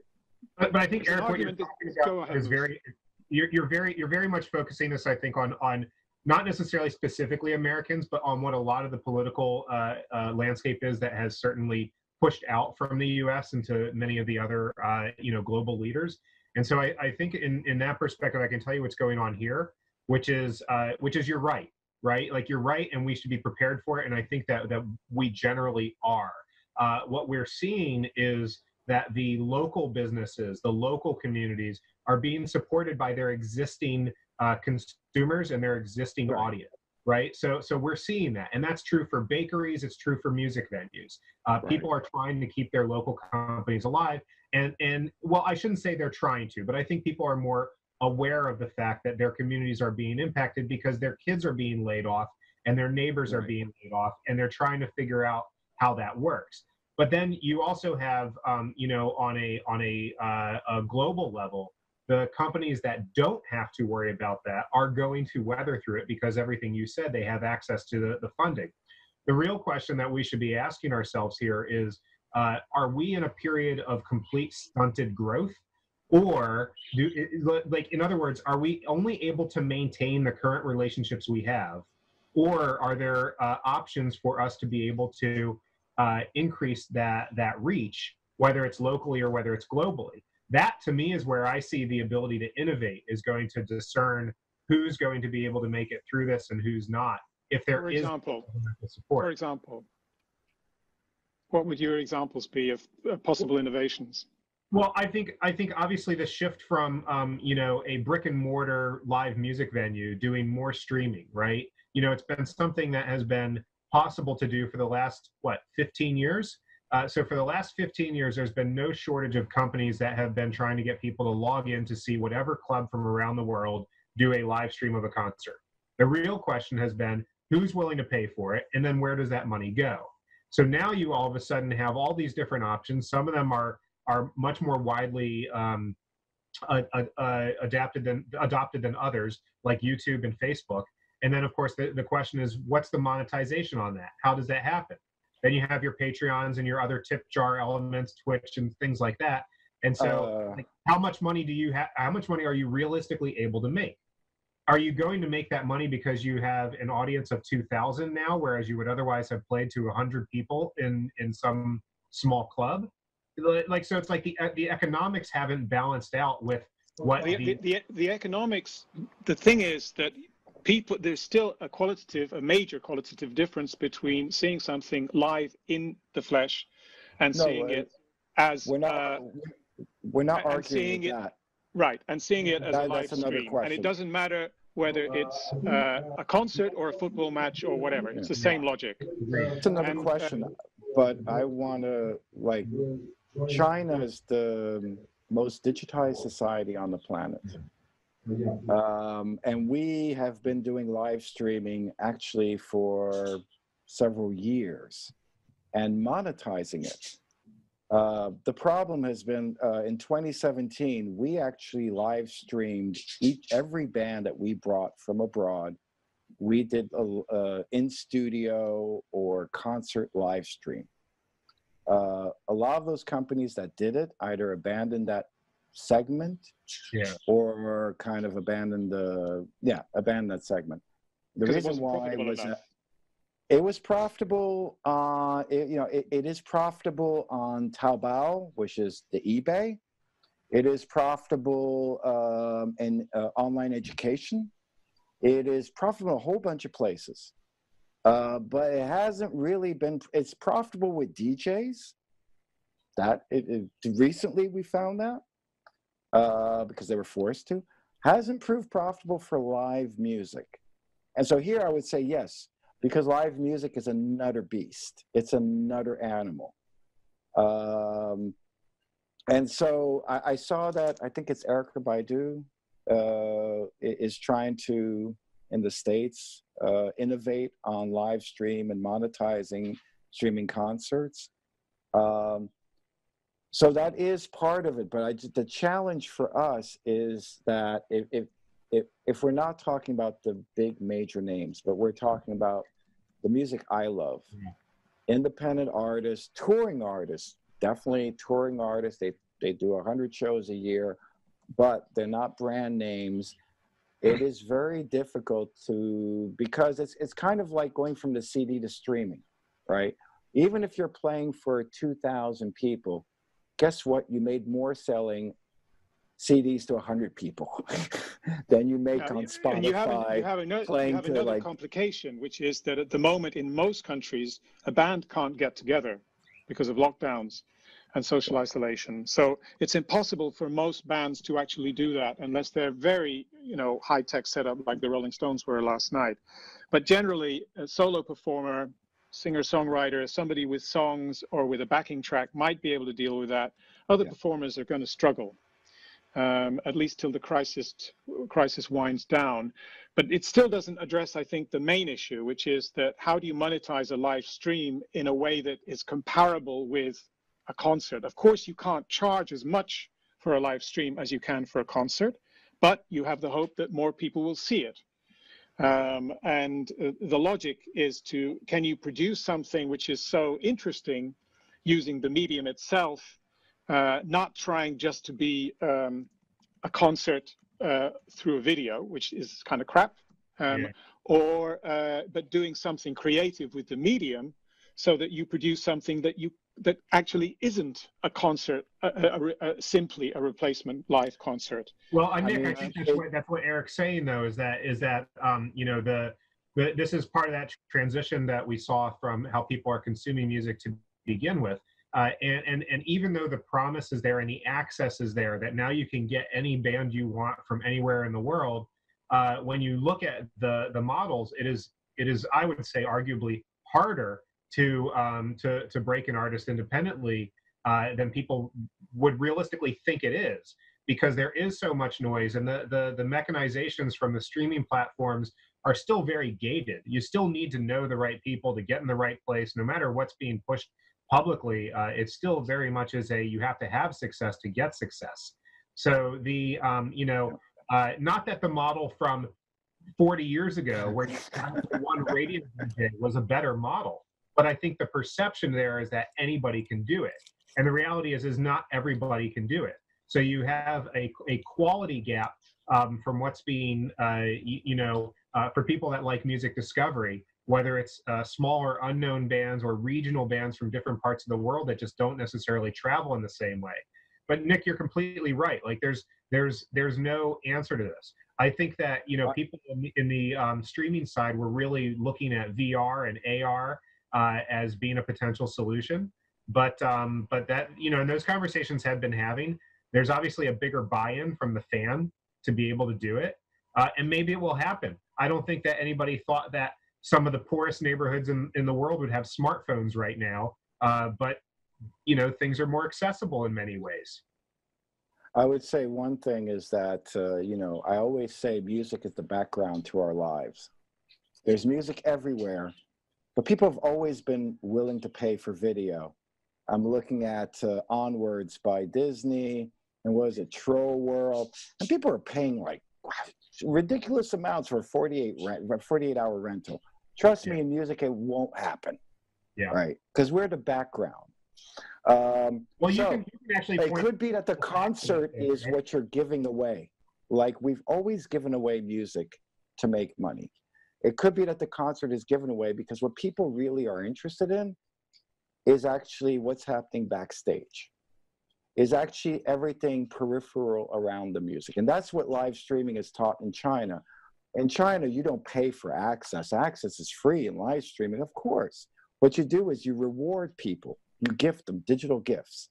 But, but I think It's Eric, what you're talking about is very you're, you're very you're very much focusing this, I think, on on not necessarily specifically Americans, but on what a lot of the political uh, uh, landscape is that has certainly pushed out from the U.S. into many of the other uh, you know global leaders. And so I, I think in in that perspective, I can tell you what's going on here, which is uh, which is you're right, right? Like you're right, and we should be prepared for it. And I think that that we generally are. Uh, what we're seeing is that the local businesses, the local communities are being supported by their existing uh, consumers and their existing Right. audience, right? So, so we're seeing that, and that's true for bakeries. It's true for music venues. Uh, Right. People are trying to keep their local companies alive, and and well, I shouldn't say they're trying to, but I think people are more aware of the fact that their communities are being impacted because their kids are being laid off and their neighbors are being laid off, and they're trying to figure out how that works but then you also have um, you know on a on a, uh, a global level the companies that don't have to worry about that are going to weather through it because everything you said they have access to the, the funding. The real question that we should be asking ourselves here is uh, are we in a period of complete stunted growth? Or do like in other words are we only able to maintain the current relationships we have? Or are there uh, options for us to be able to uh, increase that that reach, whether it's locally or whether it's globally. That to me is where I see the ability to innovate is going to discern who's going to be able to make it through this and who's not. If there For is example, governmental for example, what would your examples be of possible innovations? Well, I think I think obviously the shift from um, you know a brick and mortar live music venue doing more streaming, right? You know, it's been something that has been possible to do for the last what 15 years. Uh, so for the last 15 years, there's been no shortage of companies that have been trying to get people to log in to see whatever club from around the world do a live stream of a concert. The real question has been who's willing to pay for it, and then where does that money go? So now you all of a sudden have all these different options. Some of them are are much more widely um, uh, uh, adapted than adopted than others, like YouTube and Facebook. And then, of course, the, the question is, what's the monetization on that? How does that happen? Then you have your Patreons and your other tip jar elements, Twitch and things like that. And so, Uh, like, how much money do you have? How much money are you realistically able to make? Are you going to make that money because you have an audience of 2,000 now, whereas you would otherwise have played to 100 people in in some small club? Like, so it's like the the economics haven't balanced out with what The, the, the, the, the economics, the thing is that people, there's still a qualitative, a major qualitative difference between seeing something live in the flesh and No, seeing uh, it as We're not. uh, we're not arguing seeing it- that. right and seeing it as That- a live stream. And it doesn't matter whether it's uh, a concert or a football match or whatever. It's the same logic. It's another And, uh, question, but I want to like. China is the most digitized society on the planet. Um, and we have been doing live streaming actually for several years and monetizing it. Uh, the problem has been uh, in 2017, we actually live streamed each every band that we brought from abroad. We did a, uh, in studio or concert live stream. Uh, a lot of those companies that did it either abandoned that segment yeah. or kind of abandon the yeah abandoned that segment. the reason wasn't why it was enough. it was profitable. Uh, it, you know, it, it is profitable on Taobao, which is the eBay. It is profitable um, in uh, online education. It is profitable in a whole bunch of places, uh, but it hasn't really been. It's profitable with DJs. That it, it recently we found that uh, because they were forced to, hasn't proved profitable for live music. And so here I would say yes, because live music is another beast. It's another animal. Um, and so I, I saw that, I think it's Erykah Badu uh, is trying to, in the States, uh, innovate on live stream and monetizing streaming concerts. Um, so that is part of it, but I, the challenge for us is that if, if if if we're not talking about the big major names, but we're talking about the music I love, independent artists, touring artists, definitely touring artists. They they do hundred shows a year, but they're not brand names. It is very difficult to because it's it's kind of like going from the CD to streaming, right? Even if you're playing for two thousand people, guess what? You made more selling CDs to 100 people than you make on Spotify. And you have, you have, another, you have another like, complication, which is that at the moment in most countries, a band can't get together because of lockdowns and social isolation. So it's impossible for most bands to actually do that unless they're very, you know, high-tech setup like the Rolling Stones were last night. But generally, a solo performer, singer-songwriter, somebody with songs or with a backing track might be able to deal with that. Other yeah. performers are going to struggle um, at least till the crisis crisis winds down. But it still doesn't address, I think, the main issue, which is that how do you monetize a live stream in a way that is comparable with a concert? Of course, you can't charge as much for a live stream as you can for a concert, but you have the hope that more people will see it. Um, and uh, the logic is to can you produce something which is so interesting using the medium itself uh, not trying just to be um, a concert uh, through a video, which is kind of crap, um, yeah. or uh, but doing something creative with the medium, so that you produce something that you that actually isn't a concert, a, a, a, simply a replacement live concert. Well, I, Nick, I, mean, I think that's what, that's what Eric's saying though, is that is that um, you know the, the this is part of that transition that we saw from how people are consuming music to begin with uh, and, and, and even though the promise is there and the access is there that now you can get any band you want from anywhere in the world, uh, when you look at the, the models, it is, it is, I would say, arguably harder to, um, to, to break an artist independently uh, than people would realistically think it is because there is so much noise and the, the, the mechanizations from the streaming platforms are still very gated. You still need to know the right people to get in the right place, no matter what's being pushed publicly, uh, it still very much is a you have to have success to get success. So the um, you know uh, not that the model from 40 years ago where one radio DJ was a better model, but I think the perception there is that anybody can do it, and the reality is is not everybody can do it. So you have a, a quality gap um, from what's being uh, you, you, know uh, for people that like music discovery whether it's uh, smaller unknown bands or regional bands from different parts of the world that just don't necessarily travel in the same way. But nick you're completely right. Like there's there's there's no answer to this. I think that you know people in the, in the um, streaming side were really looking at vr and ar uh, as being a potential solution but um, but that you know and those conversations have been having there's obviously a bigger buy-in from the fan to be able to do it uh, and maybe it will happen i don't think that anybody thought that some of the poorest neighborhoods in, in the world would have smartphones right now. Uh, but, you know, things are more accessible in many ways. I would say one thing is that, uh, you know, I always say music is the background to our lives. There's music everywhere, but people have always been willing to pay for video. I'm looking at uh, Onwards by Disney, and was it Troll World? And people are paying like ridiculous amounts for a 48 rent, 48 hour rental. Trust yeah. me, in music, it won't happen. Yeah. Right. Because we're the background. Um, well, you, so can, you can actually. It could be that the concert is what you're giving away. Like we've always given away music to make money. It could be that the concert is given away because what people really are interested in is actually what's happening backstage, is actually everything peripheral around the music. And that's what live streaming is taught in China in China, you don't pay for access. Access is free in live streaming, of course. What you do is you reward people, you gift them digital gifts.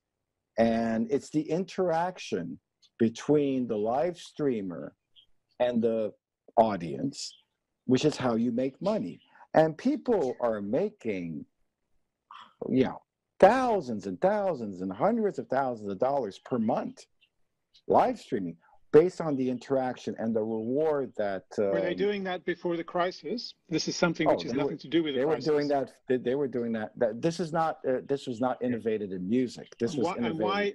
And it's the interaction between the live streamer and the audience, which is how you make money. And people are making, you know, thousands and thousands and hundreds of thousands of dollars per month live streaming based on the interaction and the reward that. Um, were they doing that before the crisis? This is something which oh, has nothing were- to do with the They were doing that. They, they were doing that. that this is not. Uh, this was not innovated in music. This was Why, and why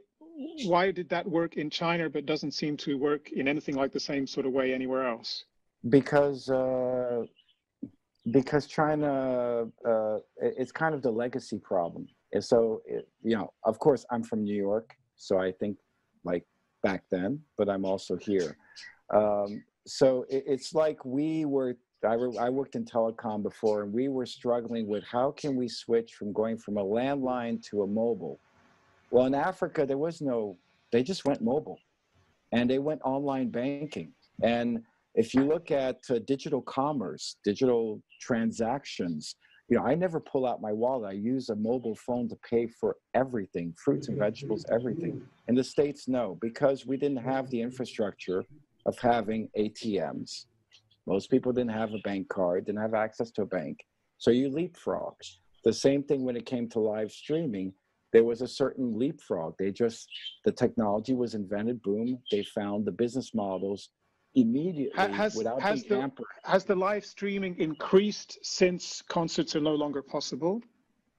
why did that work in China but doesn't seem to work in anything like the same sort of way anywhere else? Because uh, because China uh, it's kind of the legacy problem. And so it, you know, of course, I'm from New York, so I think like back then, but I'm also here. Um, so it, it's like we were. I, were- I worked in telecom before, and we were struggling with how can we switch from going from a landline to a mobile. Well, in Africa, there was no. They just went mobile, and they went online banking, and if you look at uh, digital commerce, digital transactions, you know, I never pull out my wallet. I use a mobile phone to pay for everything, fruits and vegetables, everything. In the States, no, because we didn't have the infrastructure of having ATMs. Most people didn't have a bank card, didn't have access to a bank. So you leapfrog. The same thing when it came to live streaming. There was a certain leapfrog. They just, the technology was invented, boom. They found the business models immediately has- without has being the- hampered. Has the live streaming increased since concerts are no longer possible?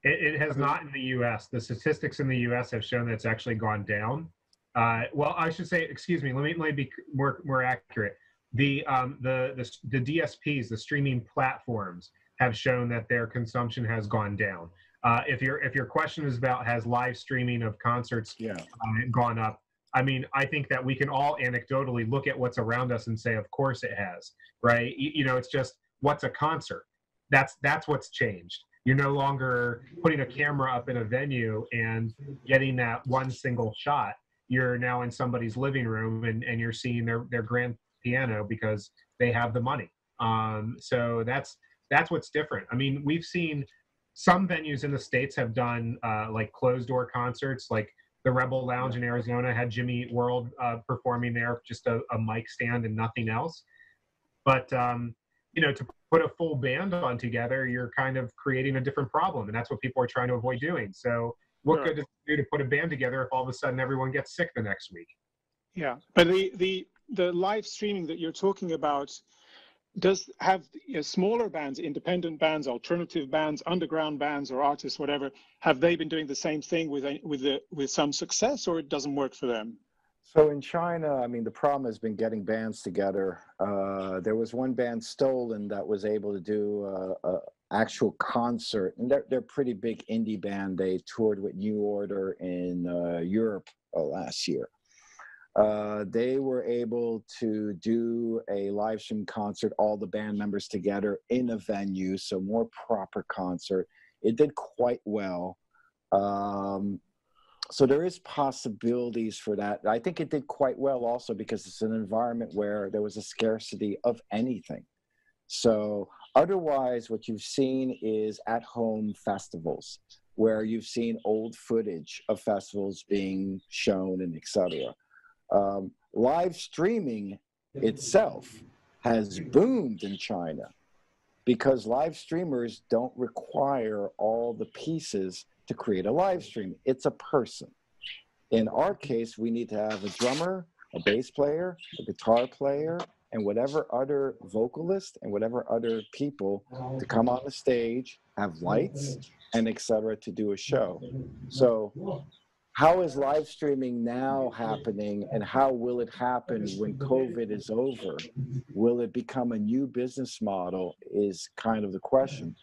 It, it has not in the U.S. The statistics in the U.S. have shown that it's actually gone down. Uh, well, I should say, excuse me. Let me let me be more more accurate. The um, the the the DSPs, the streaming platforms, have shown that their consumption has gone down. Uh, if your if your question is about has live streaming of concerts Yeah. uh, gone up, I mean, I think that we can all anecdotally look at what's around us and say, of course it has, right? You, you know, it's just what's a concert. That's that's what's changed. You're no longer putting a camera up in a venue and getting that one single shot. You're now in somebody's living room and, and you're seeing their, their grand piano because they have the money. Um, so that's that's what's different. I mean, we've seen some venues in the states have done uh, like closed door concerts, like the Rebel Lounge in Arizona had Jimmy Eat World uh, performing there, just a, a mic stand and nothing else. But um, you know, to put a full band on together, you're kind of creating a different problem, and that's what people are trying to avoid doing. So, what Sure. good does it do to put a band together if all of a sudden everyone gets sick the next week? Yeah, but the the the live streaming that you're talking about does have you know, smaller bands, independent bands, alternative bands, underground bands, or artists, whatever. Have they been doing the same thing with with the, with some success, or it doesn't work for them? So in China, I mean, the problem has been getting bands together. Uh, there was one band, Stolen, that was able to do a, a actual concert, and they're they're pretty big indie band. They toured with New Order in uh, Europe uh, last year. Uh, they were able to do a live stream concert, all the band members together in a venue, so more proper concert. It did quite well. Um, so there is possibilities for that. I think it did quite well also because it's an environment where there was a scarcity of anything. So otherwise, what you've seen is at-home festivals where you've seen old footage of festivals being shown and etc. Um, live streaming itself has boomed in China because live streamers don't require all the pieces to create a live stream. It's a person. In our case, we need to have a drummer, a bass player, a guitar player, and whatever other vocalist and whatever other people to come on the stage, have lights, and etc. to do a show. So how is live streaming now happening and how will it happen when COVID is over? Will it become a new business model? Is kind of the question.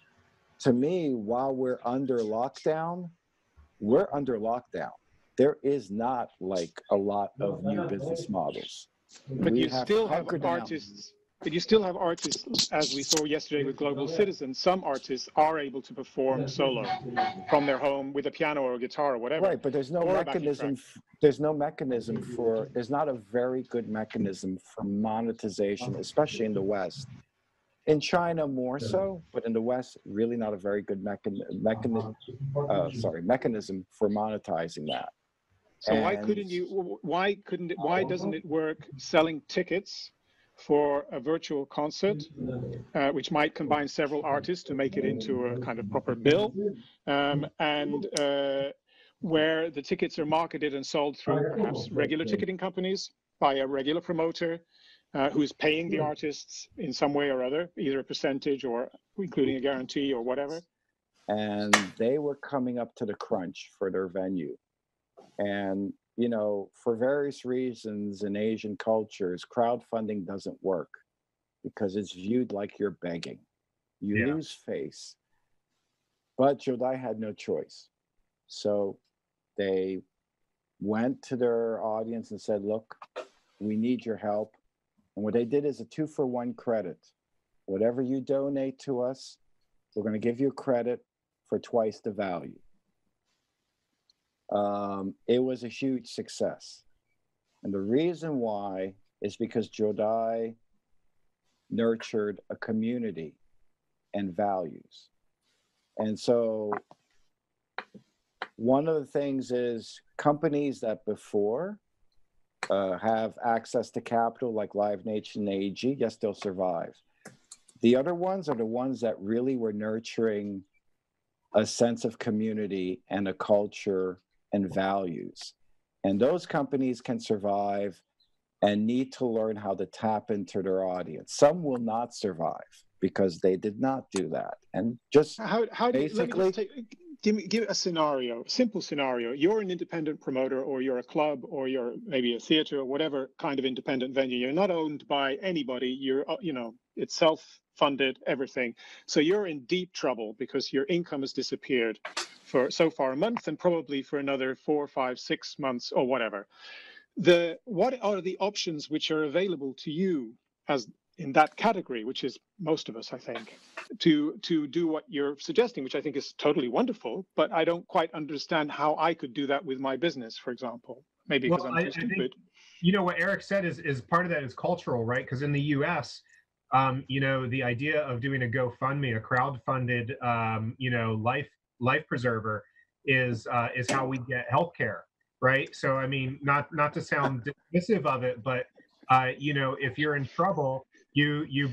To me, while we're under lockdown, we're under lockdown. There is not like a lot of new business models. But We you have still have hunkered down. artists. But you still have artists, as we saw yesterday with Global Citizen. Some artists are able to perform solo from their home with a piano or a guitar or whatever. Right, but there's no Or a backing mechanism. There's no mechanism for. There's not a very good mechanism for monetization, especially in the West. In China, more so, but in the West, really not a very good mechan- mechanism. Uh, sorry, mechanism for monetizing that. So why couldn't you? Why couldn't it? Why doesn't it work selling tickets for a virtual concert, uh, which might combine several artists to make it into a kind of proper bill, um, and uh, where the tickets are marketed and sold through perhaps regular ticketing companies by a regular promoter uh, who is paying the artists in some way or other, either a percentage or including a guarantee or whatever. And they were coming up to the crunch for their venue. And, you know, for various reasons in Asian cultures, crowdfunding doesn't work because it's viewed like you're begging. You Yeah. lose face. But Jodai had no choice. So they went to their audience and said, Look, we need your help. And what they did is a two for one credit. Whatever you donate to us, we're going to give you credit for twice the value. Um, it was a huge success. And the reason why is because Jodai nurtured a community and values. And so one of the things is companies that before uh, have access to capital like Live Nation AG, yes, they'll survive. The other ones are the ones that really were nurturing a sense of community and a culture and values. And those companies can survive and need to learn how to tap into their audience. Some will not survive because they did not do that. And just How, how do you, Basically- take, give me give a scenario, simple scenario. You're an independent promoter, or you're a club, or you're maybe a theater, or whatever kind of independent venue. You're not owned by anybody. You're uh, you know it's self-funded, everything. So you're in deep trouble because your income has disappeared for so far a month, and probably for another four, five, six months, or whatever. The what are the options which are available to you as in that category, which is most of us, I think to to do what you're suggesting, which I think is totally wonderful. But I don't quite understand how I could do that with my business, for example. Maybe because Well, I'm I- too I think- stupid. you know what Eric said is is part of that is cultural, right? Because in the U.S., um, you know, the idea of doing a GoFundMe, a crowd-funded, um, you know, life life preserver, is uh, is how we get healthcare, right? So I mean, not not to sound dismissive of it, but uh, you know, if you're in trouble, you you,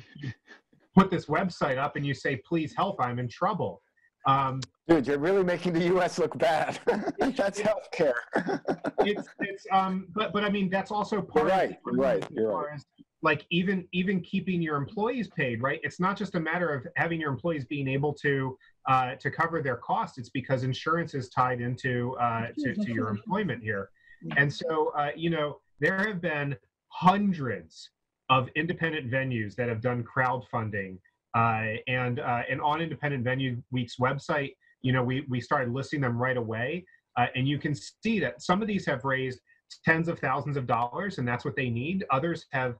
put this website up and you say, "Please help, I'm in trouble." Um, Dude, you're really making the U.S. look bad. That's healthcare. it's it's um but but I mean that's also part You're of right, you're right, you're as, like even even keeping your employees paid right? It's not just a matter of having your employees being able to uh, to cover their costs. It's because insurance is tied into uh, to, to your employment here. And so uh, you know there have been hundreds of independent venues that have done crowdfunding uh, and uh, and on independent venue week's website you know we we started listing them right away uh, and you can see that some of these have raised tens of thousands of dollars and that's what they need. Others have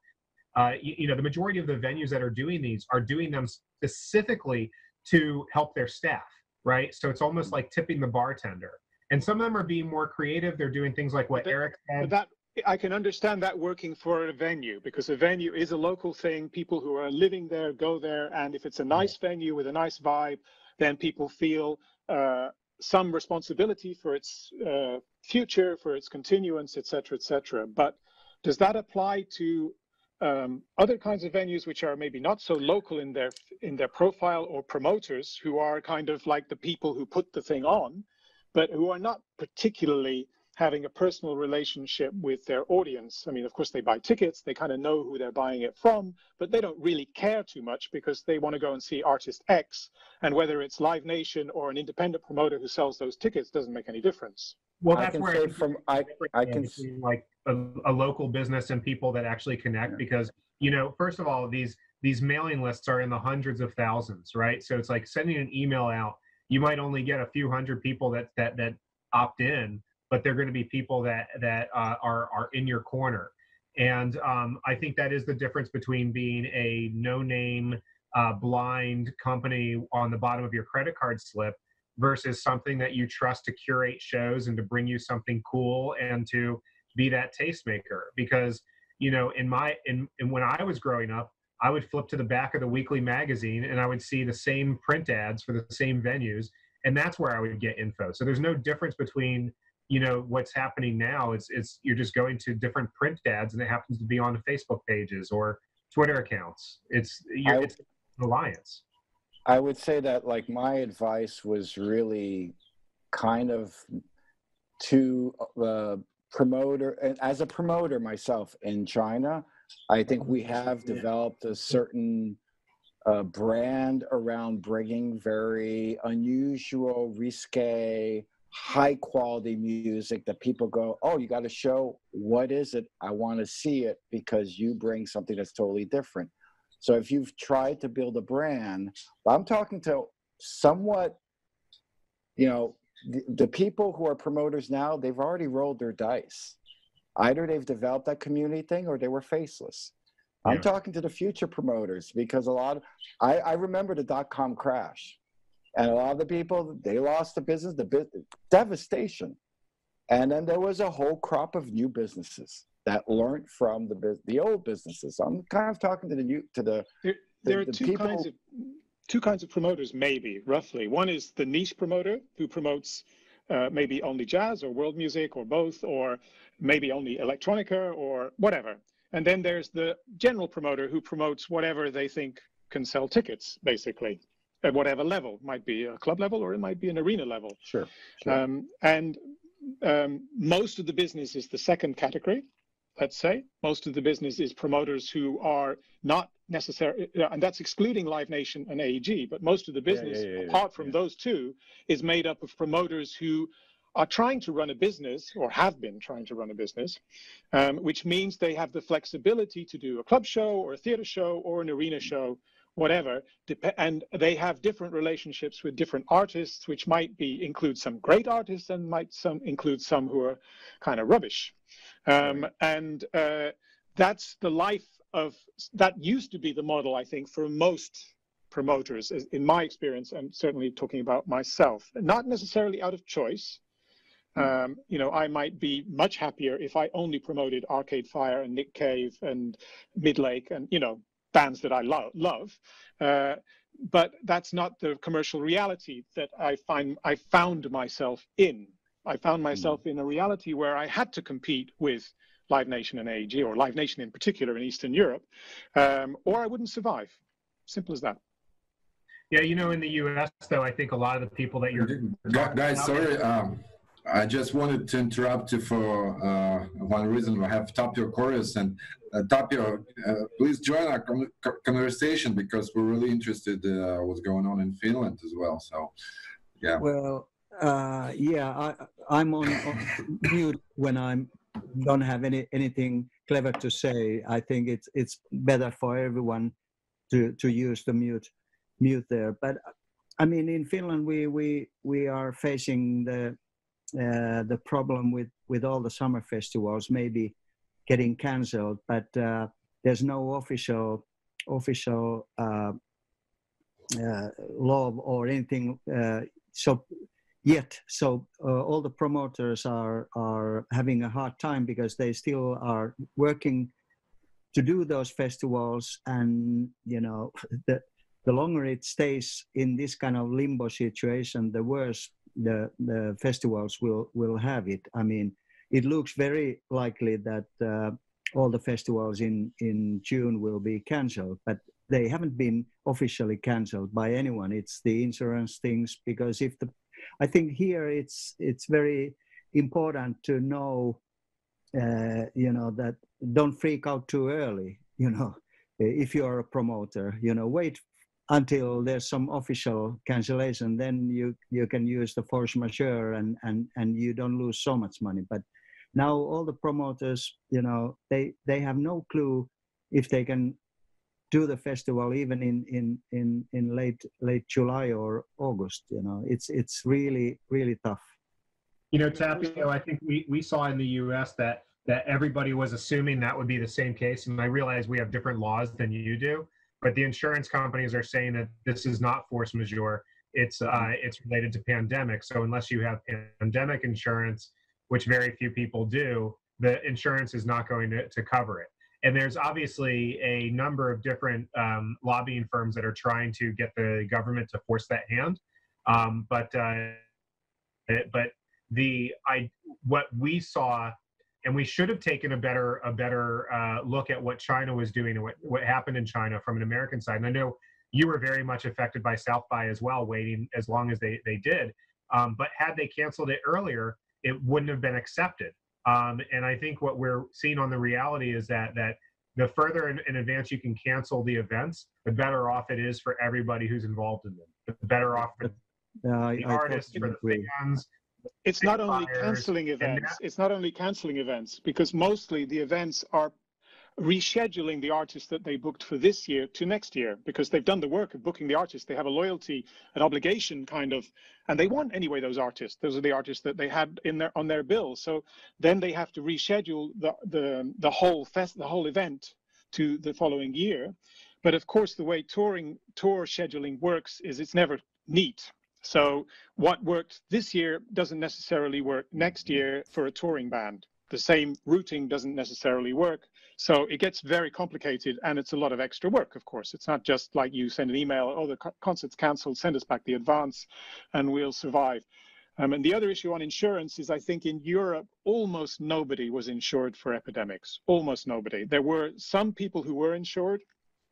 uh, you, you know the majority of the venues that are doing these are doing them specifically to help their staff right so it's almost like tipping the bartender and some of them are being more creative they're doing things like what But- eric But said that I can understand that working for a venue because a venue is a local thing. People who are living there go there, and if it's a nice venue with a nice vibe, then people feel uh, some responsibility for its uh, future, for its continuance, etc., etc. But does that apply to um, other kinds of venues which are maybe not so local in their in their profile or promoters who are kind of like the people who put the thing on, but who are not particularly having a personal relationship with their audience. I mean, of course, they buy tickets, they kind of know who they're buying it from, but they don't really care too much because they want to go and see artist X. And whether it's Live Nation or an independent promoter who sells those tickets doesn't make any difference. Well I that's can where say from I I can like a, a local business and people that actually connect because you know first of all these these mailing lists are in the hundreds of thousands right? So it's like sending an email out you might only get a few hundred people that that that opt in but they're going to be people that that uh, are are in your corner. And um, i think that is the difference between being a no name uh, blind company on the bottom of your credit card slip versus something that you trust to curate shows and to bring you something cool and to be that tastemaker. Because you know in my in, in when i was growing up i would flip to the back of the weekly magazine and i would see the same print ads for the same venues and that's where i would get info. So there's no difference between you know what's happening now. It's it's you're just going to different print ads and it happens to be on the facebook pages or twitter accounts. It's you're, I- it's an alliance I would say that like my advice was really kind of to uh, promoter and as a promoter myself in China, I think we have developed a certain uh, brand around bringing very unusual, risque, high quality music that people go, oh, you got to show what is it? I want to see it because you bring something that's totally different. So if you've tried to build a brand, I'm talking to somewhat, you know, the, the people who are promoters now, they've already rolled their dice. Either they've developed that community thing or they were faceless. I'm talking to the future promoters because a lot of, I, I remember the dot com crash and a lot of the people, they lost the business, the business, devastation. And then there was a whole crop of new businesses that learned from the the old businesses. I'm kind of talking to the new to the. There, there are the two people, kinds of two kinds of promoters, maybe roughly. One is the niche promoter who promotes uh, maybe only jazz or world music or both, or maybe only electronica or whatever. And then there's the general promoter who promotes whatever they think can sell tickets, basically, at whatever level. It might be a club level or it might be an arena level. Sure. sure. Um, and um, most of the business is the second category, let's say. Most of the business is promoters who are not necessarily, and that's excluding Live Nation and AEG, but most of the business, yeah, yeah, yeah, apart from those two, is made up of promoters who are trying to run a business or have been trying to run a business, um, which means they have the flexibility to do a club show or a theater show or an arena show, whatever. And they have different relationships with different artists, which might be include some great artists and might some include some who are kind of rubbish. Um, and uh, that's the life of that used to be the model, I think, for most promoters, in my experience, and certainly talking about myself, not necessarily out of choice, um, you know, I might be much happier if I only promoted Arcade Fire and Nick Cave and Midlake and you know bands that I lo- love. Uh, but that's not the commercial reality that I find I found myself in. I found hmm. myself mm. in a reality where I had to compete with Live Nation and AEG, or Live Nation in particular in Eastern Europe, um, or I wouldn't survive. Simple as that. Yeah, you know, in the U.S., though, I think a lot of the people that you're guys, sorry. Um, I just wanted to interrupt you for uh, one reason. We have Tapio Korjus and uh, Tapio, uh, please join our conversation because we're really interested uh, what's going on in Finland as well. So, yeah. Well, uh, yeah, I, am on, on mute when I'm don't have any anything clever to say. I think it's it's better for everyone to to use the mute mute there. But I mean, in Finland, we we we are facing the uh, the problem with with all the summer festivals maybe getting cancelled, but uh, there's no official official uh, uh law or anything uh, so yet. So all the promoters are are having a hard time because they still are working to do those festivals, and you know the the longer it stays in this kind of limbo situation, the worse the, the festivals will, will have it. I mean, it looks very likely that uh, all the festivals in, in June will be cancelled, but they haven't been officially cancelled by anyone. It's the insurance things because if the, I think here it's it's very important to know, uh, you know, that don't freak out too early. You know, if you're a promoter, you know, wait until there's some official cancellation, then you you can use the force majeure and and and you don't lose so much money. But now all the promoters, you know, they they have no clue if they can do the festival even in in in in late late July or August. You know, it's it's really really tough. You know, Tapio, I think we we saw in the U.S. that that everybody was assuming that would be the same case, and I realize we have different laws than you do but the insurance companies are saying that this is not force majeure. It's uh, it's related to pandemic. So unless you have pandemic insurance, which very few people do, the insurance is not going to, to cover it. And there's obviously a number of different um, lobbying firms that are trying to get the government to force that hand. Um, but uh, but the I what we saw and we should have taken a better a better uh, look at what China was doing and what, what happened in China from an American side. And I know you were very much affected by South by as well, waiting as long as they they did. Um, but had they canceled it earlier, it wouldn't have been accepted. Um, and I think what we're seeing on the reality is that that the further in, in, advance you can cancel the events, the better off it is for everybody who's involved in them. The better off for uh, the artists, for the fans. It's not only canceling events. It's not only canceling events because mostly the events are rescheduling the artists that they booked for this year to next year because they've done the work of booking the artists. They have a loyalty, an obligation kind of, and they want anyway those artists. Those are the artists that they had in their on their bill. So then they have to reschedule the the the whole fest, the whole event to the following year. But of course, the way touring tour scheduling works is it's never neat. So what worked this year doesn't necessarily work next year for a touring band. The same routing doesn't necessarily work so it gets very complicated and it's a lot of extra work, of course. It's not just like you send an email, oh, the concert's canceled, send us back the advance and we'll survive. Um, and the other issue on insurance is I think in Europe, almost nobody was insured for epidemics, almost nobody. There were some people who were insured,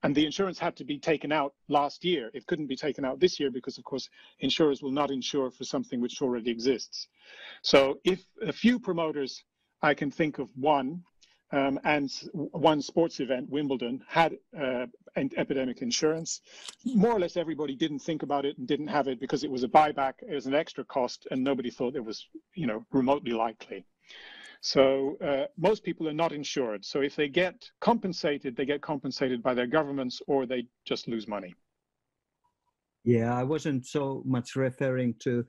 and the insurance had to be taken out last year. It couldn't be taken out this year because, of course, insurers will not insure for something which already exists. So if a few promoters, I can think of one, um, and one sports event, Wimbledon, had uh, epidemic insurance. More or less everybody didn't think about it and didn't have it because it was a buyback, it was an extra cost, and nobody thought it was, you know, remotely likely. So uh, most people are not insured. So if they get compensated, they get compensated by their governments or they just lose money. Yeah, I wasn't so much referring to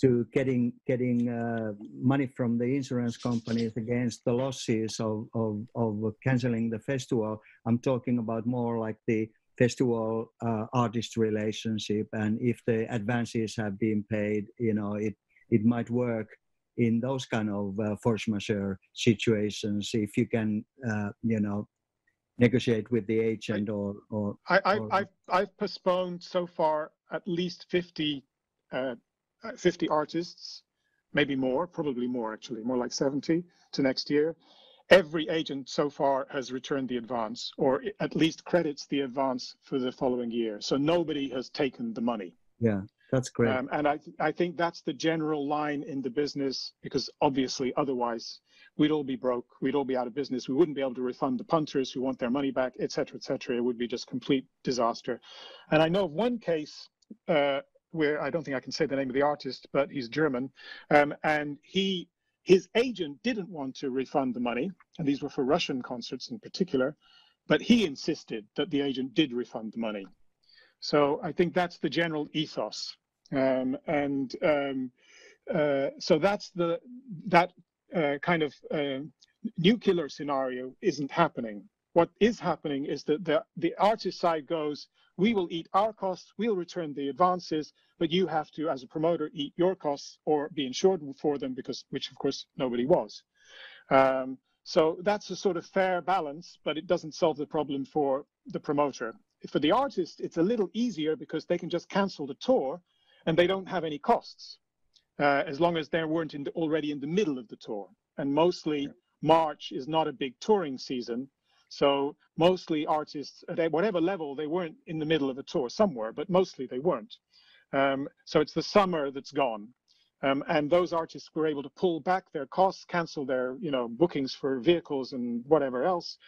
to getting getting uh, money from the insurance companies against the losses of, of, of canceling the festival. I'm talking about more like the festival uh, artist relationship, and if the advances have been paid, you know, it it might work in those kind of uh, force majeure situations if you can, uh, you know, negotiate with the agent or or. I, I, or... I've I've postponed so far at least fifty uh, 50 artists, maybe more, probably more actually, more like 70 to next year. Every agent so far has returned the advance or at least credits the advance for the following year. So nobody has taken the money. Yeah, that's great. Um, and I, I think that's the general line in the business because obviously otherwise we'd all be broke. We'd all be out of business. We wouldn't be able to refund the punters who want their money back, et cetera, et cetera. It would be just complete disaster. And I know of one case uh, where I don't think I can say the name of the artist, but he's German, um, and he his agent didn't want to refund the money, and these were for Russian concerts in particular, but he insisted that the agent did refund the money. So I think that's the general ethos, um, and um, uh, so that's the that uh, kind of uh, nuclear scenario isn't happening. What is happening is that the the artist side goes, we will eat our costs, we'll return the advances, but you have to, as a promoter, eat your costs or be insured for them, because which of course nobody was. Um, so that's a sort of fair balance, but it doesn't solve the problem for the promoter. For the artist, it's a little easier because they can just cancel the tour and they don't have any costs, uh, as long as they weren't in the, already in the middle of the tour. And mostly March is not a big touring season, so mostly artists at whatever level, they weren't in the middle of a tour somewhere, but mostly they weren't. Um, so it's the summer that's gone. Um, and those artists were able to pull back their costs, cancel their, you know, bookings for vehicles and whatever else,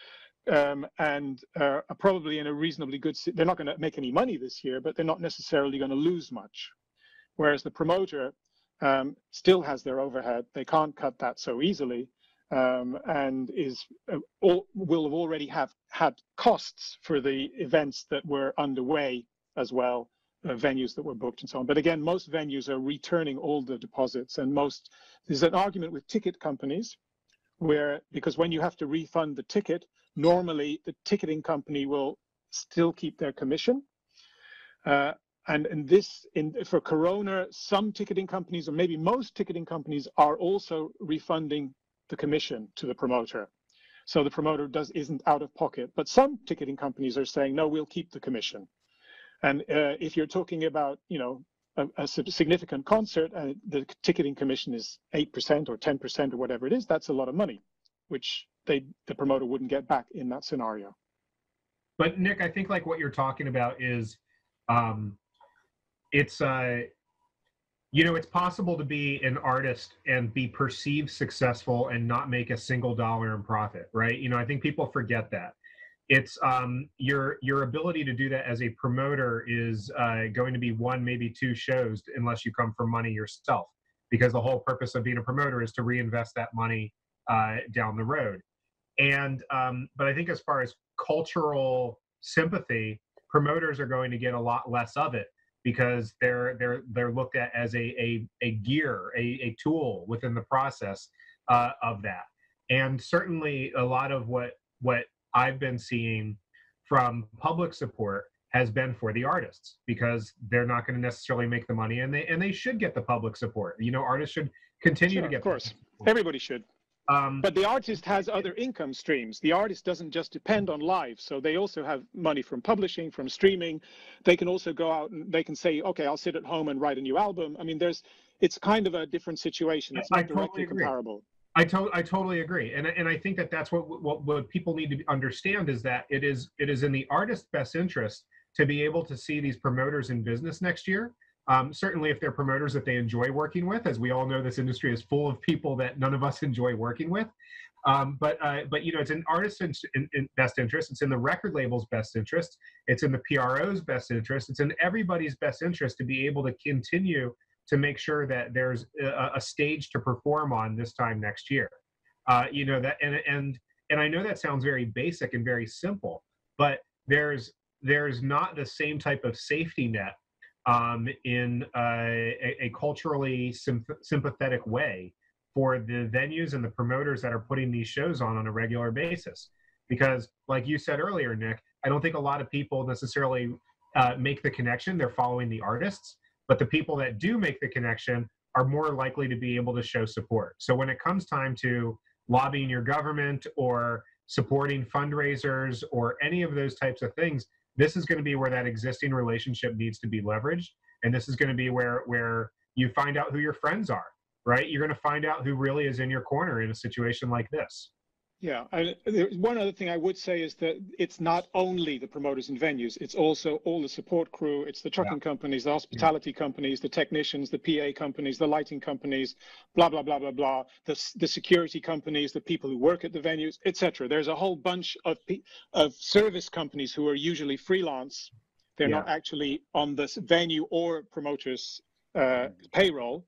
um, and uh, are probably in a reasonably good. They're not going to make any money this year, but they're not necessarily going to lose much. Whereas the promoter um, still has their overhead; they can't cut that so easily, um, and is uh, all, will have already have had costs for the events that were underway as well, uh, venues that were booked and so on. But again, most venues are returning all the deposits, and most there's an argument with ticket companies where because when you have to refund the ticket, normally the ticketing company will still keep their commission. Uh, and in this, in for Corona, some ticketing companies, or maybe most ticketing companies, are also refunding the commission to the promoter. So the promoter does isn't out of pocket. But some ticketing companies are saying, no, we'll keep the commission. And uh, if you're talking about, you know, a, a significant concert and the ticketing commission is 8% or 10% or whatever it is, that's a lot of money, which they the promoter wouldn't get back in that scenario. But Nick, I think like what you're talking about is um, it's uh, you know, it's possible to be an artist and be perceived successful and not make a single dollar in profit, right? You know, I think people forget that. It's um, your your ability to do that as a promoter is uh, going to be one, maybe two shows, unless you come from money yourself, because the whole purpose of being a promoter is to reinvest that money uh, down the road. And um, but I think as far as cultural sympathy, promoters are going to get a lot less of it because they're they're they're looked at as a a, a gear, a, a tool within the process uh, of that. And certainly, a lot of what what I've been seeing from public support has been for the artists because they're not going to necessarily make the money, and they and they should get the public support. You know, artists should continue sure, to get. Of course, everybody should. Um, but the artist has other income streams. The artist doesn't just depend on live. So they also have money from publishing, from streaming. They can also go out and they can say, okay, I'll sit at home and write a new album. I mean, there's, it's kind of a different situation. It's not I directly totally comparable. I, to- I totally agree, and and I think that that's what, what what people need to understand is that it is it is in the artist's best interest to be able to see these promoters in business next year. Um, certainly, if they're promoters that they enjoy working with, as we all know, this industry is full of people that none of us enjoy working with. Um, but uh, but you know, it's in artist's in, in best interest. It's in the record label's best interest. It's in the PRO's best interest. It's in everybody's best interest to be able to continue to make sure that there's a, a stage to perform on this time next year. Uh, you know that, and and and I know that sounds very basic and very simple, but there's there's not the same type of safety net um, in a, a, culturally sympathetic way for the venues and the promoters that are putting these shows on on a regular basis. Because, like you said earlier, Nick, I don't think a lot of people necessarily uh, make the connection. They're following the artists, but the people that do make the connection are more likely to be able to show support. So when it comes time to lobbying your government or supporting fundraisers or any of those types of things, this is going to be where that existing relationship needs to be leveraged and this is going to be where where you find out who your friends are right? You're going to find out who really is in your corner in a situation like this yeah, and one other thing I would say is that it's not only the promoters and venues; it's also all the support crew. It's the trucking yeah. companies, the hospitality yeah. companies, the technicians, the PA companies, the lighting companies, blah blah blah blah blah. The the security companies, the people who work at the venues, etc. There's a whole bunch of of service companies who are usually freelance. They're yeah. not actually on this venue or promoters uh, payroll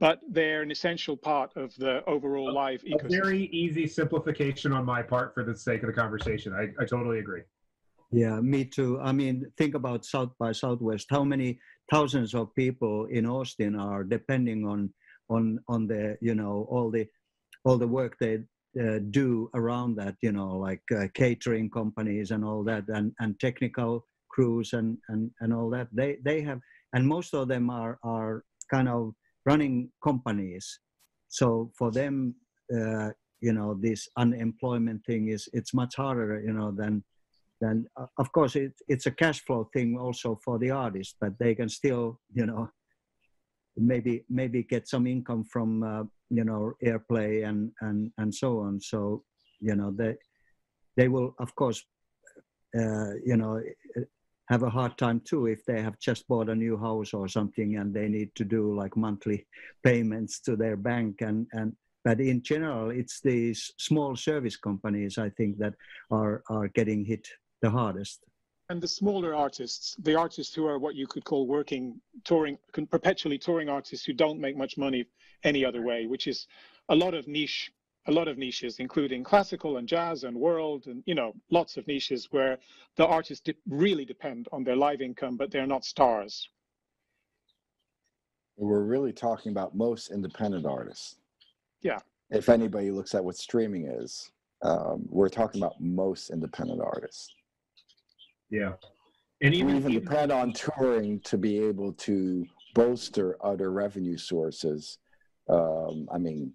but they're an essential part of the overall live ecosystem. A very easy simplification on my part for the sake of the conversation. I, I totally agree. Yeah, me too. I mean, think about South by Southwest. How many thousands of people in Austin are depending on on on the you know all the all the work they uh, do around that you know like uh, catering companies and all that and and technical crews and and and all that they they have and most of them are are kind of running companies. So for them, uh, you know, this unemployment thing is it's much harder, you know, than than uh, of course it, it's a cash flow thing also for the artist, but they can still, you know, maybe maybe get some income from uh, you know airplay and and and so on. So you know they they will of course uh, you know have a hard time too if they have just bought a new house or something and they need to do like monthly payments to their bank and and but in general it's these small service companies i think that are are getting hit the hardest. And the smaller artists the artists who are what you could call working touring perpetually touring artists who don't make much money any other way which is a lot of niche a lot of niches, including classical and jazz and world, and you know, lots of niches where the artists de- really depend on their live income, but they're not stars. We're really talking about most independent artists. Yeah. If anybody looks at what streaming is, um, we're talking about most independent artists. Yeah. And even, we even depend on touring to be able to bolster other revenue sources. Um, I mean,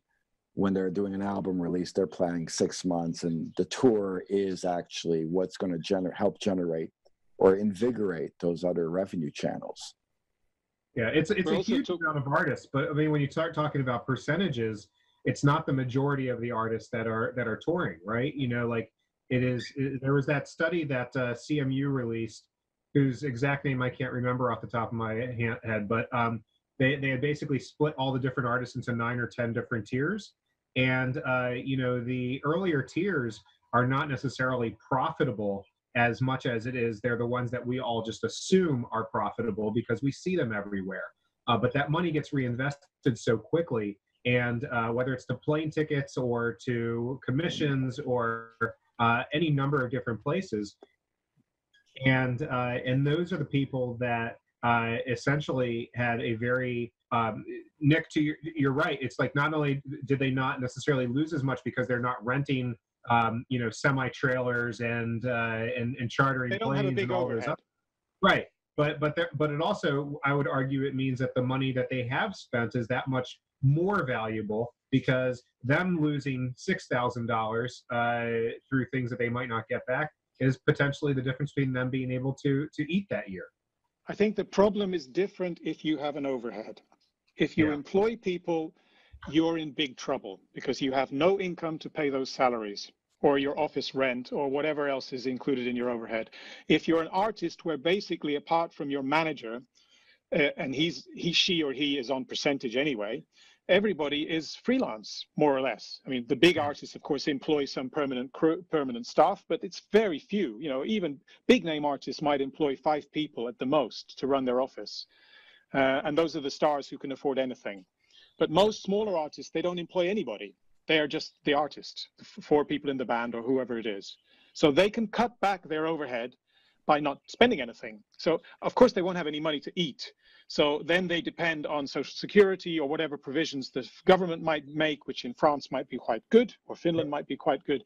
when they're doing an album release, they're planning six months, and the tour is actually what's going to gener- help generate or invigorate those other revenue channels. Yeah, it's it's a huge amount of artists, but I mean, when you start talking about percentages, it's not the majority of the artists that are that are touring, right? You know, like it is. It, there was that study that uh, CMU released, whose exact name I can't remember off the top of my head, but um, they, they had basically split all the different artists into nine or 10 different tiers. And, uh, you know, the earlier tiers are not necessarily profitable as much as it is they're the ones that we all just assume are profitable because we see them everywhere. Uh, but that money gets reinvested so quickly. And uh, whether it's to plane tickets or to commissions or uh, any number of different places, and uh, and those are the people that uh, essentially had a very um, Nick. To your, you're right. It's like not only did they not necessarily lose as much because they're not renting, um, you know, semi trailers and uh, and and chartering They don't planes have a big and all those. overhead. Up. Right. But but there, but it also I would argue it means that the money that they have spent is that much more valuable because them losing six thousand dollars uh, through things that they might not get back is potentially the difference between them being able to to eat that year. I think the problem is different if you have an overhead. If you Yeah. employ people, you're in big trouble because you have no income to pay those salaries or your office rent or whatever else is included in your overhead. If you're an artist where basically apart from your manager uh, and he's he she or he is on percentage anyway, everybody is freelance more or less. I mean, the big artists of course employ some permanent crew, permanent staff, but it's very few. You know, even big name artists might employ five people at the most to run their office. Uh, and those are the stars who can afford anything. But most smaller artists, they don't employ anybody. They are just the artist, the four people in the band or whoever it is. So they can cut back their overhead by not spending anything. So of course they won't have any money to eat. So then they depend on social security or whatever provisions the government might make, which in France might be quite good or Finland might be quite good.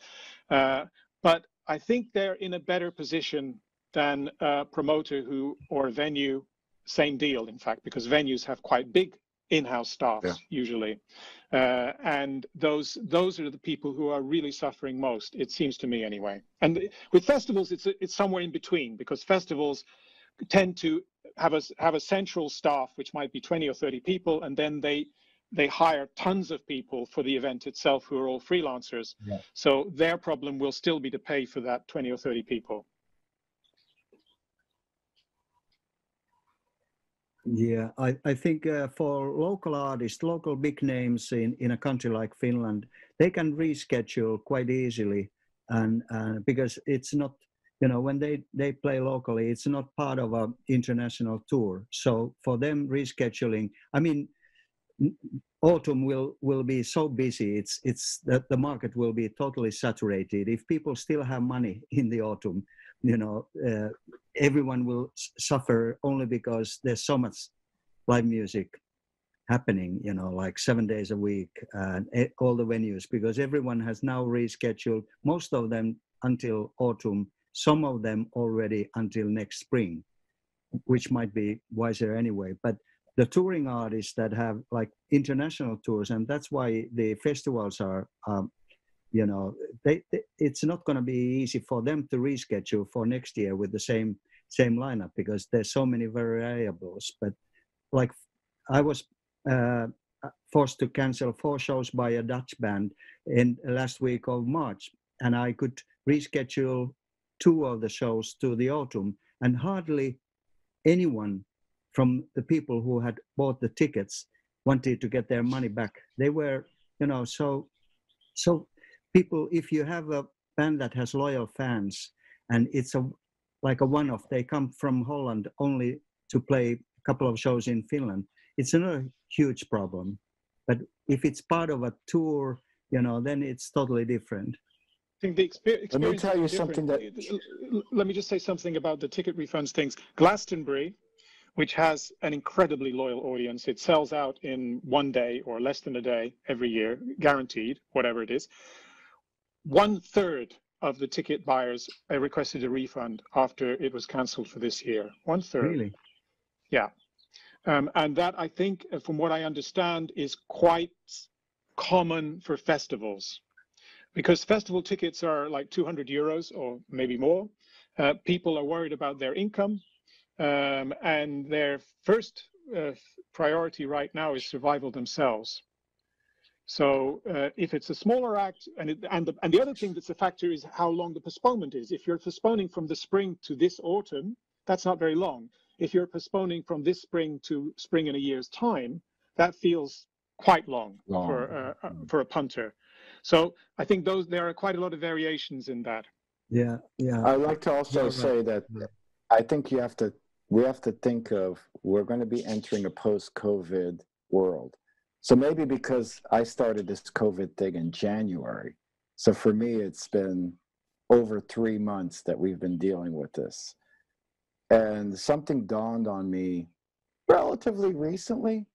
Uh, but I think they're in a better position than a promoter who or a venue, same deal in fact, because venues have quite big in-house staffs Yeah. usually, uh, and those those are the people who are really suffering most. It seems to me anyway. And with festivals, it's it's somewhere in between because festivals tend to have a have a central staff which might be 20 or 30 people, and then they they hire tons of people for the event itself who are all freelancers. Yeah. So their problem will still be to pay for that 20 or 30 people. Yeah, I, I think uh, for local artists, local big names in, in a country like Finland, they can reschedule quite easily. And uh, because it's not, you know, when they, they play locally, it's not part of an international tour. So for them, rescheduling, I mean, autumn will, will be so busy. It's, it's that the market will be totally saturated. If people still have money in the autumn, you know, uh, everyone will suffer only because there's so much live music happening you know like seven days a week and all the venues because everyone has now rescheduled most of them until autumn some of them already until next spring which might be wiser anyway. But the touring artists that have like international tours and that's why the festivals are um, you know they, they it's not going to be easy for them to reschedule for next year with the same same lineup because there's so many variables. But like i was uh, forced to cancel four shows by a dutch band in last week of march and i could reschedule two of the shows to the autumn and hardly anyone from the people who had bought the tickets wanted to get their money back. They were you know so so people if you have a band that has loyal fans and it's a like a one-off they come from holland only to play a couple of shows in finland it's not a huge problem but if it's part of a tour you know then it's totally different I think the exper- Let me tell you something that- L- l- Let me just say something about the ticket refunds things. Glastonbury, which has an incredibly loyal audience, it sells out in one day or less than a day every year, guaranteed, whatever it is. One third of the ticket buyers uh, requested a refund after it was cancelled for this year. One third. really Yeah. Um, and that, I think, uh, from what I understand, is quite common for festivals because festival tickets are like 200 euros or maybe more. Uh, people are worried about their income, um, and their first uh, priority right now is survival themselves. So uh, if it's a smaller act, and it, and the, and the other thing that's a factor is how long the postponement is. If you're postponing from the spring to this autumn, that's not very long. if you're postponing from this spring to spring in a year's time, that feels quite long, long. for uh, for a punter. So I think those there are quite a lot of variations in that. Yeah, yeah. I'd like to also say that I think you have to we have to think of we're going to be entering a post-COVID world. So maybe because I started this COVID thing in January, so for me it's been over three months that we've been dealing with this, and something dawned on me relatively recently.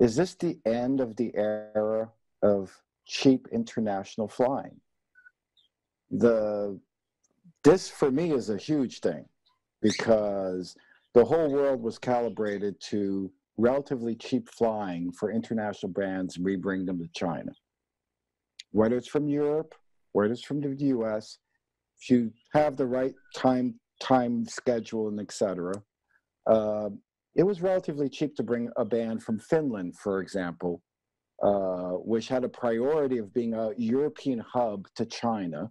Is this the end of the era of cheap international flying? The this for me is a huge thing because the whole world was calibrated to relatively cheap flying for international brands and we bring them to China. Whether it's from Europe, whether it's from the US, if you have the right time time schedule and etc. Uh, it was relatively cheap to bring a band from Finland, for example, uh, which had a priority of being a European hub to China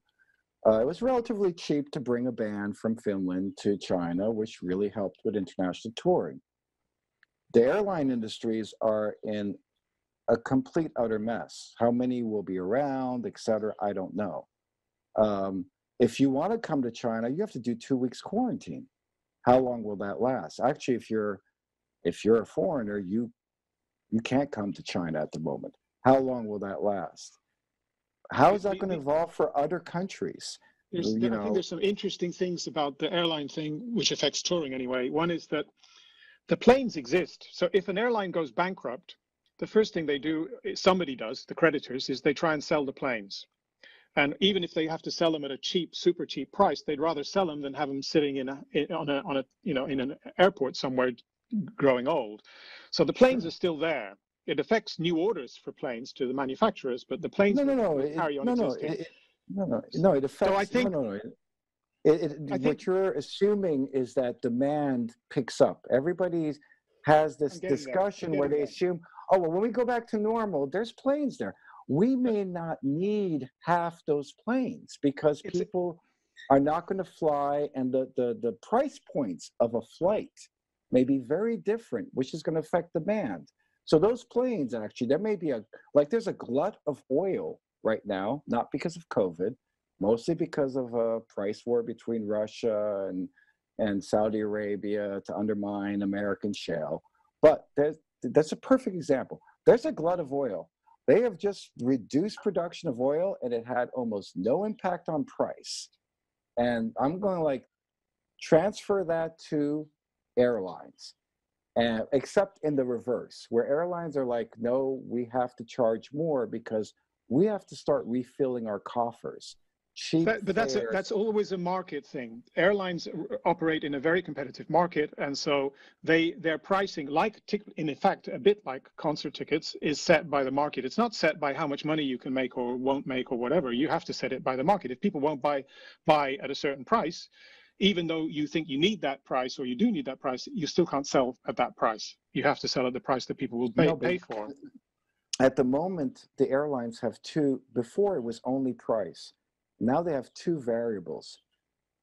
uh, it was relatively cheap to bring a band from Finland to China, which really helped with international touring. The airline industries are in a complete utter mess. How many will be around, et cetera, I don't know. Um, if you want to come to China, you have to do two weeks quarantine. How long will that last? Actually, if you're if you're a foreigner, you you can't come to China at the moment. How long will that last? How is that going to evolve for other countries? You I think there's some interesting things about the airline thing, which affects touring anyway. One is that the planes exist. So if an airline goes bankrupt, the first thing they do, somebody does, the creditors, is they try and sell the planes. And even if they have to sell them at a cheap, super cheap price, they'd rather sell them than have them sitting in a in, on a on a you know in an airport somewhere, growing old. So the planes are still there it affects new orders for planes to the manufacturers, but the planes no, no, no, it, carry on no, no, it, no, no, no, it affects. So I think, no, no, no. It, it, what think, you're assuming is that demand picks up. Everybody has this discussion where they there. assume, oh, well, when we go back to normal, there's planes there. We may not need half those planes because it's people a, are not going to fly, and the, the, the price points of a flight may be very different, which is going to affect demand. So those planes actually, there may be a like there's a glut of oil right now, not because of COVID, mostly because of a price war between Russia and and Saudi Arabia to undermine American shale. But that's a perfect example. There's a glut of oil. They have just reduced production of oil and it had almost no impact on price. And I'm going to like transfer that to airlines and except in the reverse where airlines are like no we have to charge more because we have to start refilling our coffers Cheap but, but that's a, that's always a market thing airlines operate in a very competitive market and so they their pricing like in fact a bit like concert tickets is set by the market it's not set by how much money you can make or won't make or whatever you have to set it by the market if people won't buy buy at a certain price even though you think you need that price or you do need that price, you still can't sell at that price. You have to sell at the price that people will pay, no, pay for. At the moment, the airlines have two, before it was only price. Now they have two variables.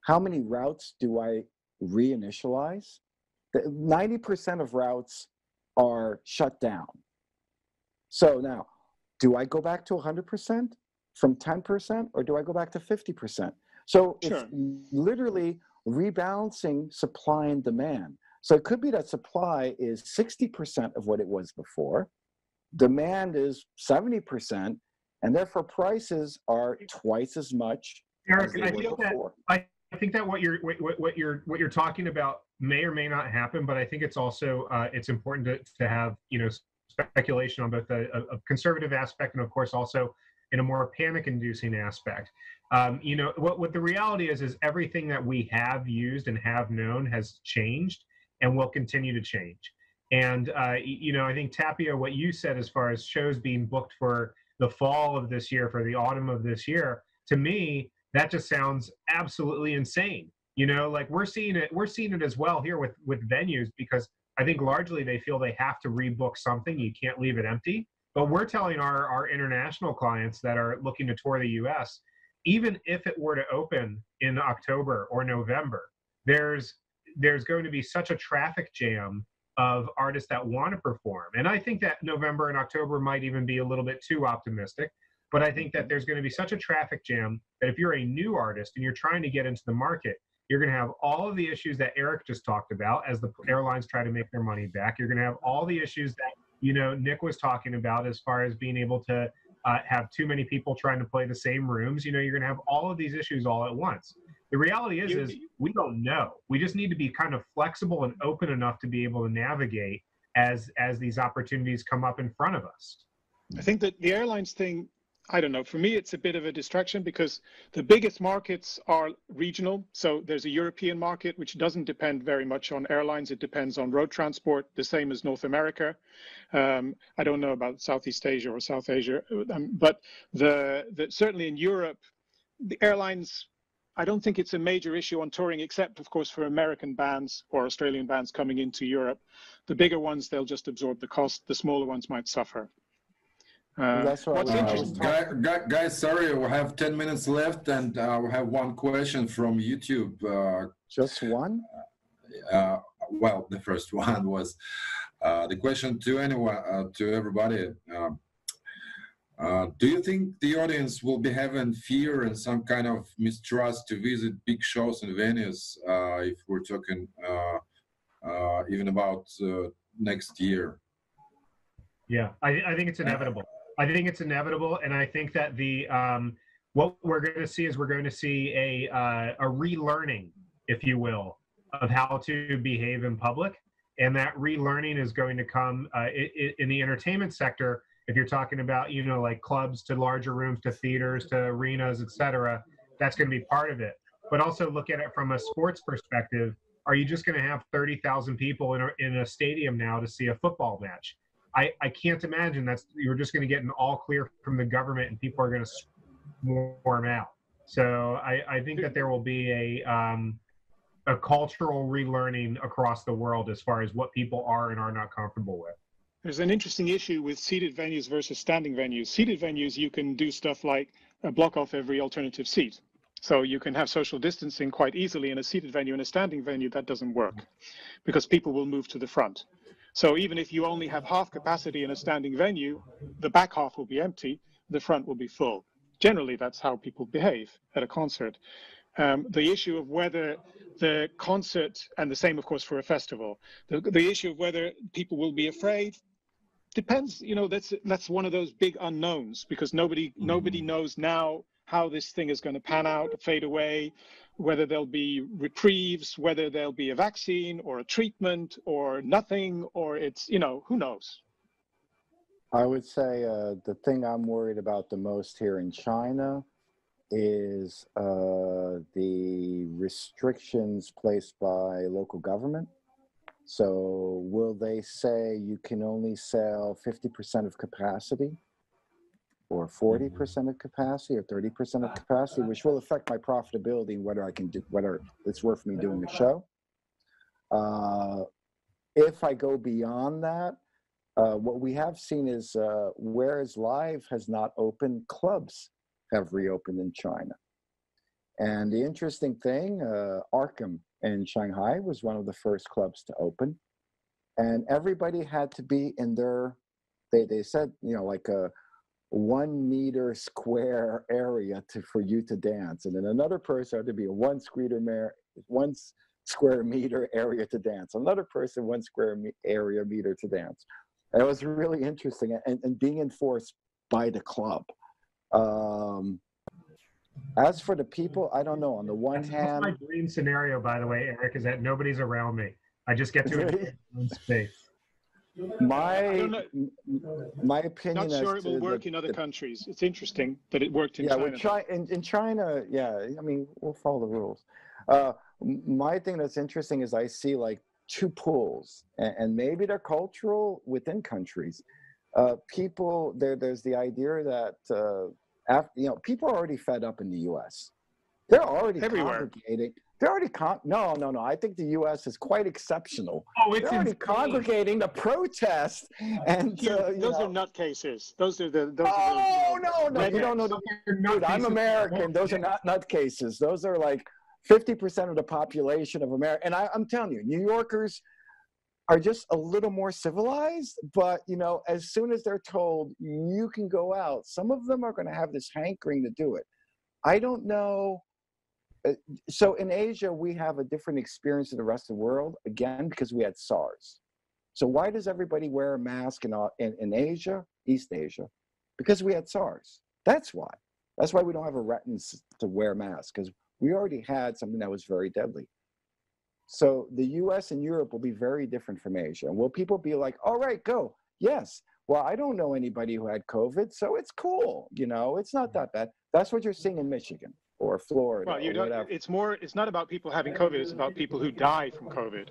How many routes do I reinitialize? 90% of routes are shut down. So now, do I go back to 100% from 10% or do I go back to 50%? So sure. it's literally rebalancing supply and demand. So it could be that supply is 60% of what it was before, demand is 70%, and therefore prices are twice as much. Eric, as I feel that I, think that what you're what, what you're what you're talking about may or may not happen, but I think it's also uh, it's important to, to have you know speculation on both a, a conservative aspect and of course also in a more panic-inducing aspect. Um, you know, what, what the reality is, is everything that we have used and have known has changed and will continue to change. And, uh, you know, I think Tapio, what you said as far as shows being booked for the fall of this year, for the autumn of this year, to me, that just sounds absolutely insane. You know, like we're seeing it, we're seeing it as well here with, with venues because I think largely they feel they have to rebook something. You can't leave it empty. But we're telling our, our international clients that are looking to tour the US, even if it were to open in October or November, there's there's going to be such a traffic jam of artists that want to perform. And I think that November and October might even be a little bit too optimistic. But I think that there's going to be such a traffic jam that if you're a new artist and you're trying to get into the market, you're going to have all of the issues that Eric just talked about as the airlines try to make their money back. You're going to have all the issues that you know Nick was talking about as far as being able to uh, have too many people trying to play the same rooms. You know, you're going to have all of these issues all at once. The reality is, is we don't know. We just need to be kind of flexible and open enough to be able to navigate as as these opportunities come up in front of us. I think that the airlines thing I don't know. For me, it's a bit of a distraction because the biggest markets are regional. So there's a European market, which doesn't depend very much on airlines. It depends on road transport, the same as North America. Um, I don't know about Southeast Asia or South Asia, um, but the, the, certainly in Europe, the airlines, I don't think it's a major issue on touring, except of course for American bands or Australian bands coming into Europe. The bigger ones, they'll just absorb the cost. The smaller ones might suffer. Uh, That's what what's interesting. Guys, guys, sorry, we have 10 minutes left and uh, we have one question from YouTube. Uh, Just one? Uh, well, the first one was uh, the question to anyone, uh, to everybody. Um, do you think the audience will be having fear and some kind of mistrust to visit big shows and venues if we're talking even about next year? Yeah, I, I think it's inevitable. I think it's inevitable, and I think that the um, what we're going to see is we're going to see a uh, a relearning, if you will, of how to behave in public, and that relearning is going to come uh, in the entertainment sector. If you're talking about you know like clubs to larger rooms to theaters to arenas, etc., that's going to be part of it. But also look at it from a sports perspective. Are you just going to have 30,000 people in a, in a stadium now to see a football match? I, I can't imagine that's you're just going to get an all clear from the government and people are going to swarm out. So I, I think that there will be a um, a cultural relearning across the world as far as what people are and are not comfortable with. There's an interesting issue with seated venues versus standing venues. Seated venues, you can do stuff like block off every alternative seat. So you can have social distancing quite easily in a seated venue. In a standing venue, that doesn't work because people will move to the front. So even if you only have half capacity in a standing venue, the back half will be empty, the front will be full. Generally, that's how people behave at a concert. Um, the issue of whether the concert, and the same, of course, for a festival, the, the issue of whether people will be afraid depends. You know, that's that's one of those big unknowns because nobody mm-hmm. nobody knows now how this thing is going to pan out, fade away, whether there'll be reprieves, whether there'll be a vaccine or a treatment or nothing, or it's, you know, who knows? I would say uh, the thing I'm worried about the most here in China is uh, the restrictions placed by local government. So, will they say you can only sell 50% of capacity? or 40% mm-hmm. of capacity or 30% of capacity, which will affect my profitability and whether I can do, whether it's worth me doing the show. Uh, if I go beyond that, uh, what we have seen is uh, whereas live has not opened, clubs have reopened in China. And the interesting thing, uh, Arkham in Shanghai was one of the first clubs to open. And everybody had to be in their, they, they said, you know, like a, one meter square area to for you to dance, and then another person had to be a one square meter one square meter area to dance. Another person one square me- area meter to dance. And it was really interesting and, and being enforced by the club. Um, as for the people, I don't know. On the one that's, hand, that's my dream scenario, by the way, Eric, is that nobody's around me. I just get to enjoy space. My my opinion. Not sure it will work the, in other the, countries. It's interesting that it worked in yeah, China. Yeah, in, in China, yeah. I mean, we'll follow the rules. Uh, my thing that's interesting is I see like two pools, and, and maybe they're cultural within countries. Uh, people there. There's the idea that uh, after, you know people are already fed up in the U.S. They're already everywhere. congregating. They're already con- no, no, no. I think the U.S. is quite exceptional. Oh, it's They're already insane. congregating to protest, and uh, those know. are nutcases. Those are the. Those oh are the, no, no, you don't know. The, dude, I'm American. Those are not nutcases. Those are like 50% of the population of America. And I, I'm telling you, New Yorkers are just a little more civilized, but you know, as soon as they're told you can go out, some of them are going to have this hankering to do it. I don't know. Uh, so in Asia, we have a different experience than the rest of the world, again, because we had SARS. So why does everybody wear a mask in, in, in Asia, East Asia? Because we had SARS. That's why. That's why we don't have a reticence to wear masks, because we already had something that was very deadly. So the US and Europe will be very different from Asia. Will people be like, all right, go? Yes. Well, I don't know anybody who had COVID, so it's cool. You know, it's not mm-hmm. that bad. That's what you're seeing in Michigan or Florida. Well, you don't. Whatever. It's more. It's not about people having COVID. It's about people who die from COVID.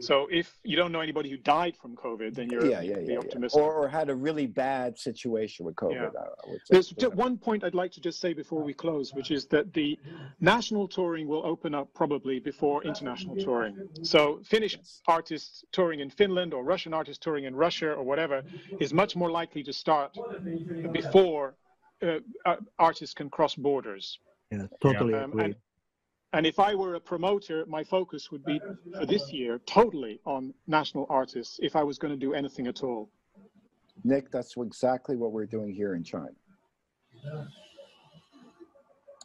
So if you don't know anybody who died from COVID, then you're yeah, yeah, yeah, optimistic. Yeah. Or, or had a really bad situation with COVID. Yeah. There's just one point I'd like to just say before we close, which is that the national touring will open up probably before international touring. So Finnish artists touring in Finland or Russian artists touring in Russia or whatever is much more likely to start before uh, artists can cross borders. Yeah, totally um, agree. And, and if I were a promoter, my focus would be for this year totally on national artists if I was going to do anything at all. Nick, that's exactly what we're doing here in China.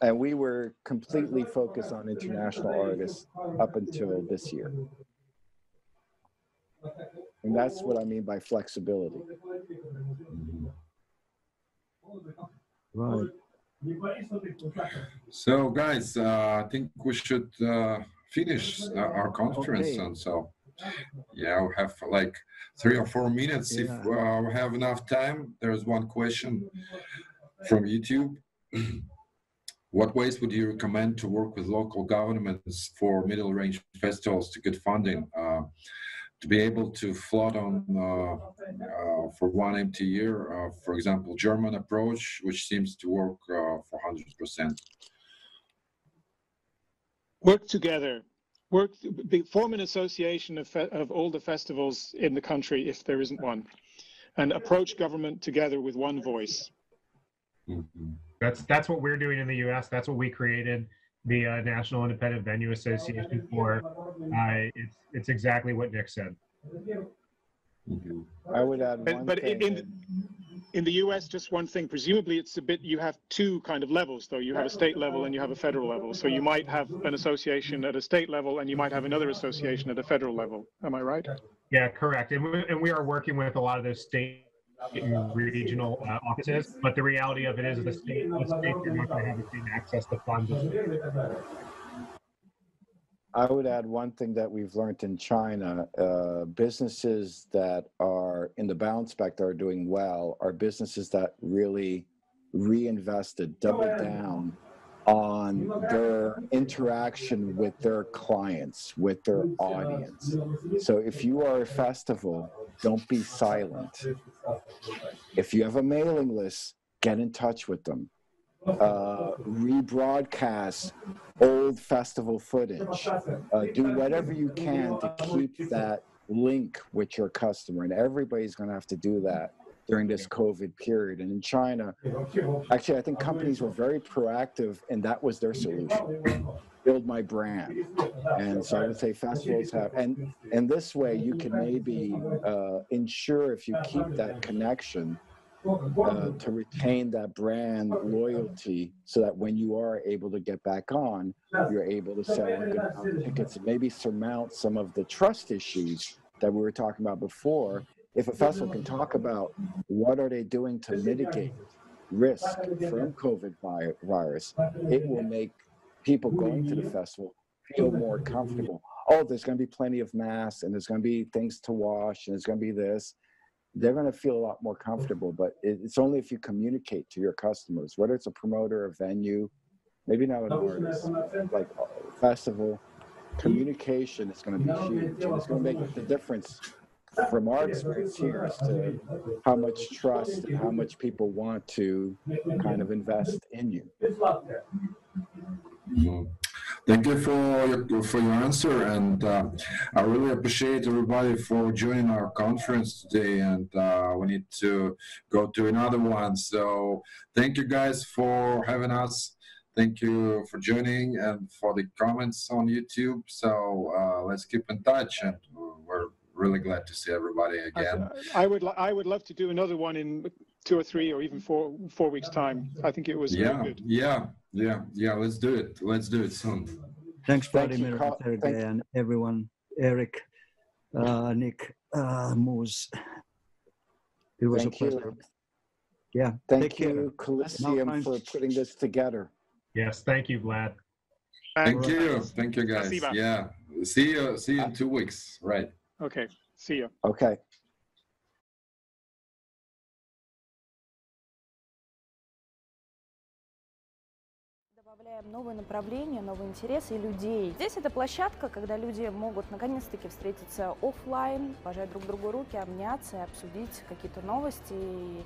And we were completely focused on international artists up until this year. And that's what I mean by flexibility. Right. So, guys, uh, I think we should uh, finish uh, our conference, okay. and so yeah, we have like three or four minutes yeah. if uh, we have enough time. There's one question from YouTube. what ways would you recommend to work with local governments for middle range festivals to get funding? To be able to float on uh, uh, for one empty year, uh, for example, German approach, which seems to work for 100%. Work together. Work, form an association of, of all the festivals in the country, if there isn't one, and approach government together with one voice. Mm -hmm. That's that's what we're doing in the U.S. That's what we created the uh, National Independent Venue Association for. Uh, it's it's exactly what Nick said. I would add one but, but in, in, in the U.S., just one thing. Presumably, it's a bit. You have two kind of levels, though. You have a state level and you have a federal level. So you might have an association at a state level, and you might have another association at a federal level. Am I right? Yeah, correct. And we, and we are working with a lot of those state regional uh, offices. But the reality of it is, the state, the state, you're not going to have the same access to funds. I would add one thing that we've learned in China: uh, businesses that are in the bounce back that are doing well are businesses that really reinvested, doubled down on their interaction with their clients, with their audience. So if you are a festival, don't be silent. If you have a mailing list, get in touch with them. Uh, rebroadcast old festival footage. Uh, do whatever you can to keep that link with your customer, and everybody's going to have to do that during this COVID period. And in China, actually, I think companies were very proactive, and that was their solution build my brand. And so I would say festivals have, and and this way you can maybe uh, ensure if you keep that connection uh, to retain that brand loyalty, so that when you are able to get back on, you're able to sell good tickets and maybe surmount some of the trust issues that we were talking about before. If a festival can talk about what are they doing to mitigate risk from COVID virus, it will make people going to the festival feel more comfortable. Oh, there's going to be plenty of masks and there's going to be things to wash and there's going to be this. They're going to feel a lot more comfortable, but it's only if you communicate to your customers, whether it's a promoter, a venue, maybe not an artist, like a festival, communication is going to be huge and it's going to make the difference from our experience to how much trust and how much people want to kind of invest in you. Thank you for your, for your answer, and uh, I really appreciate everybody for joining our conference today. And uh, we need to go to another one. So thank you guys for having us. Thank you for joining and for the comments on YouTube. So uh, let's keep in touch, and really glad to see everybody again. I, I would I would love to do another one in two or three or even four four weeks time. I think it was yeah, good. Yeah, yeah, yeah. Let's do it. Let's do it soon. Thanks, Vladimir, Thank and everyone. Eric, uh, Nick, uh, Moose. It was Thank a pleasure. You. Yeah. Thank you, Colisium, for putting this together. Yes, thank you, Vlad. Thank you. Thank you, guys. Yeah. See you. See you in two weeks. Right. Okay. See you. Okay. добавляем новые направления, новые интересы и людей. Здесь это площадка, когда люди могут наконец-таки встретиться офлайн, пожать друг другу руки, обняться и обсудить какие-то новости и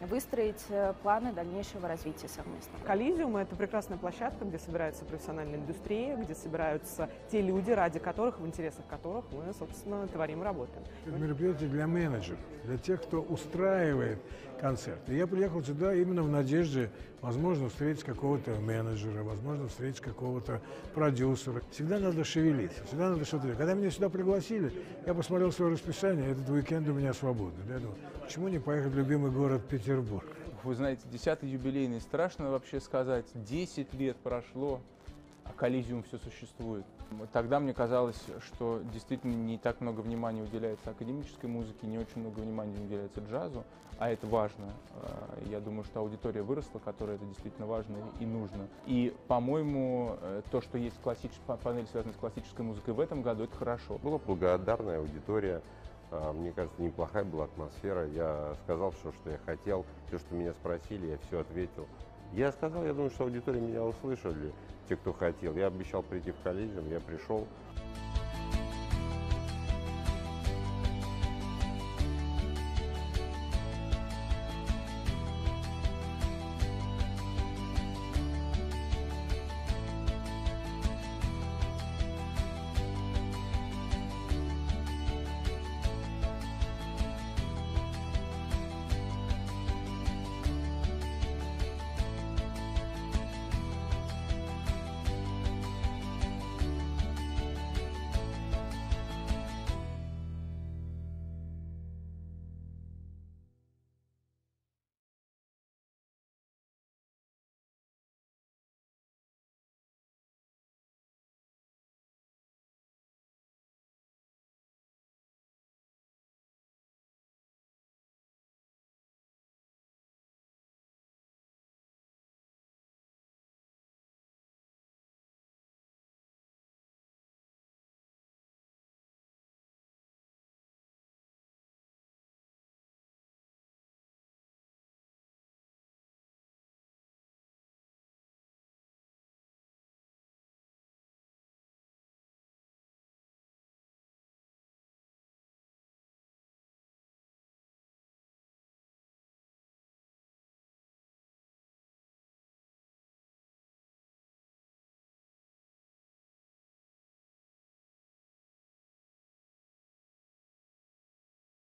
выстроить э, планы дальнейшего развития совместно. Коллизиум – это прекрасная площадка, где собирается профессиональная индустрия, где собираются те люди, ради которых, в интересах которых мы, собственно, творим и работаем. Это мероприятие для менеджеров, для тех, кто устраивает концерты. Я приехал сюда именно в надежде, возможно, встретить какого-то менеджера, возможно, встретить какого-то продюсера. Всегда надо шевелиться, всегда надо что-то делать. Когда меня сюда пригласили, я посмотрел свое расписание, этот уикенд у меня свободный. Я думаю, почему не поехать в любимый город Петербург? Вы знаете, десятый юбилейный, страшно вообще сказать, 10 лет прошло, а коллизиум все существует. Тогда мне казалось, что действительно не так много внимания уделяется академической музыке, не очень много внимания уделяется джазу, а это важно. А, я думаю, что аудитория выросла, которой это действительно важно и нужно. И, по-моему, э, то, что есть классическая панель, связанная с классической музыкой в этом году, это хорошо. Была благодарная аудитория. А, мне кажется, неплохая была атмосфера. Я сказал все, что я хотел, все, что меня спросили, я все ответил. Я сказал, я думаю, что аудитория меня услышали, те, кто хотел. Я обещал прийти в коллегиум, я пришел.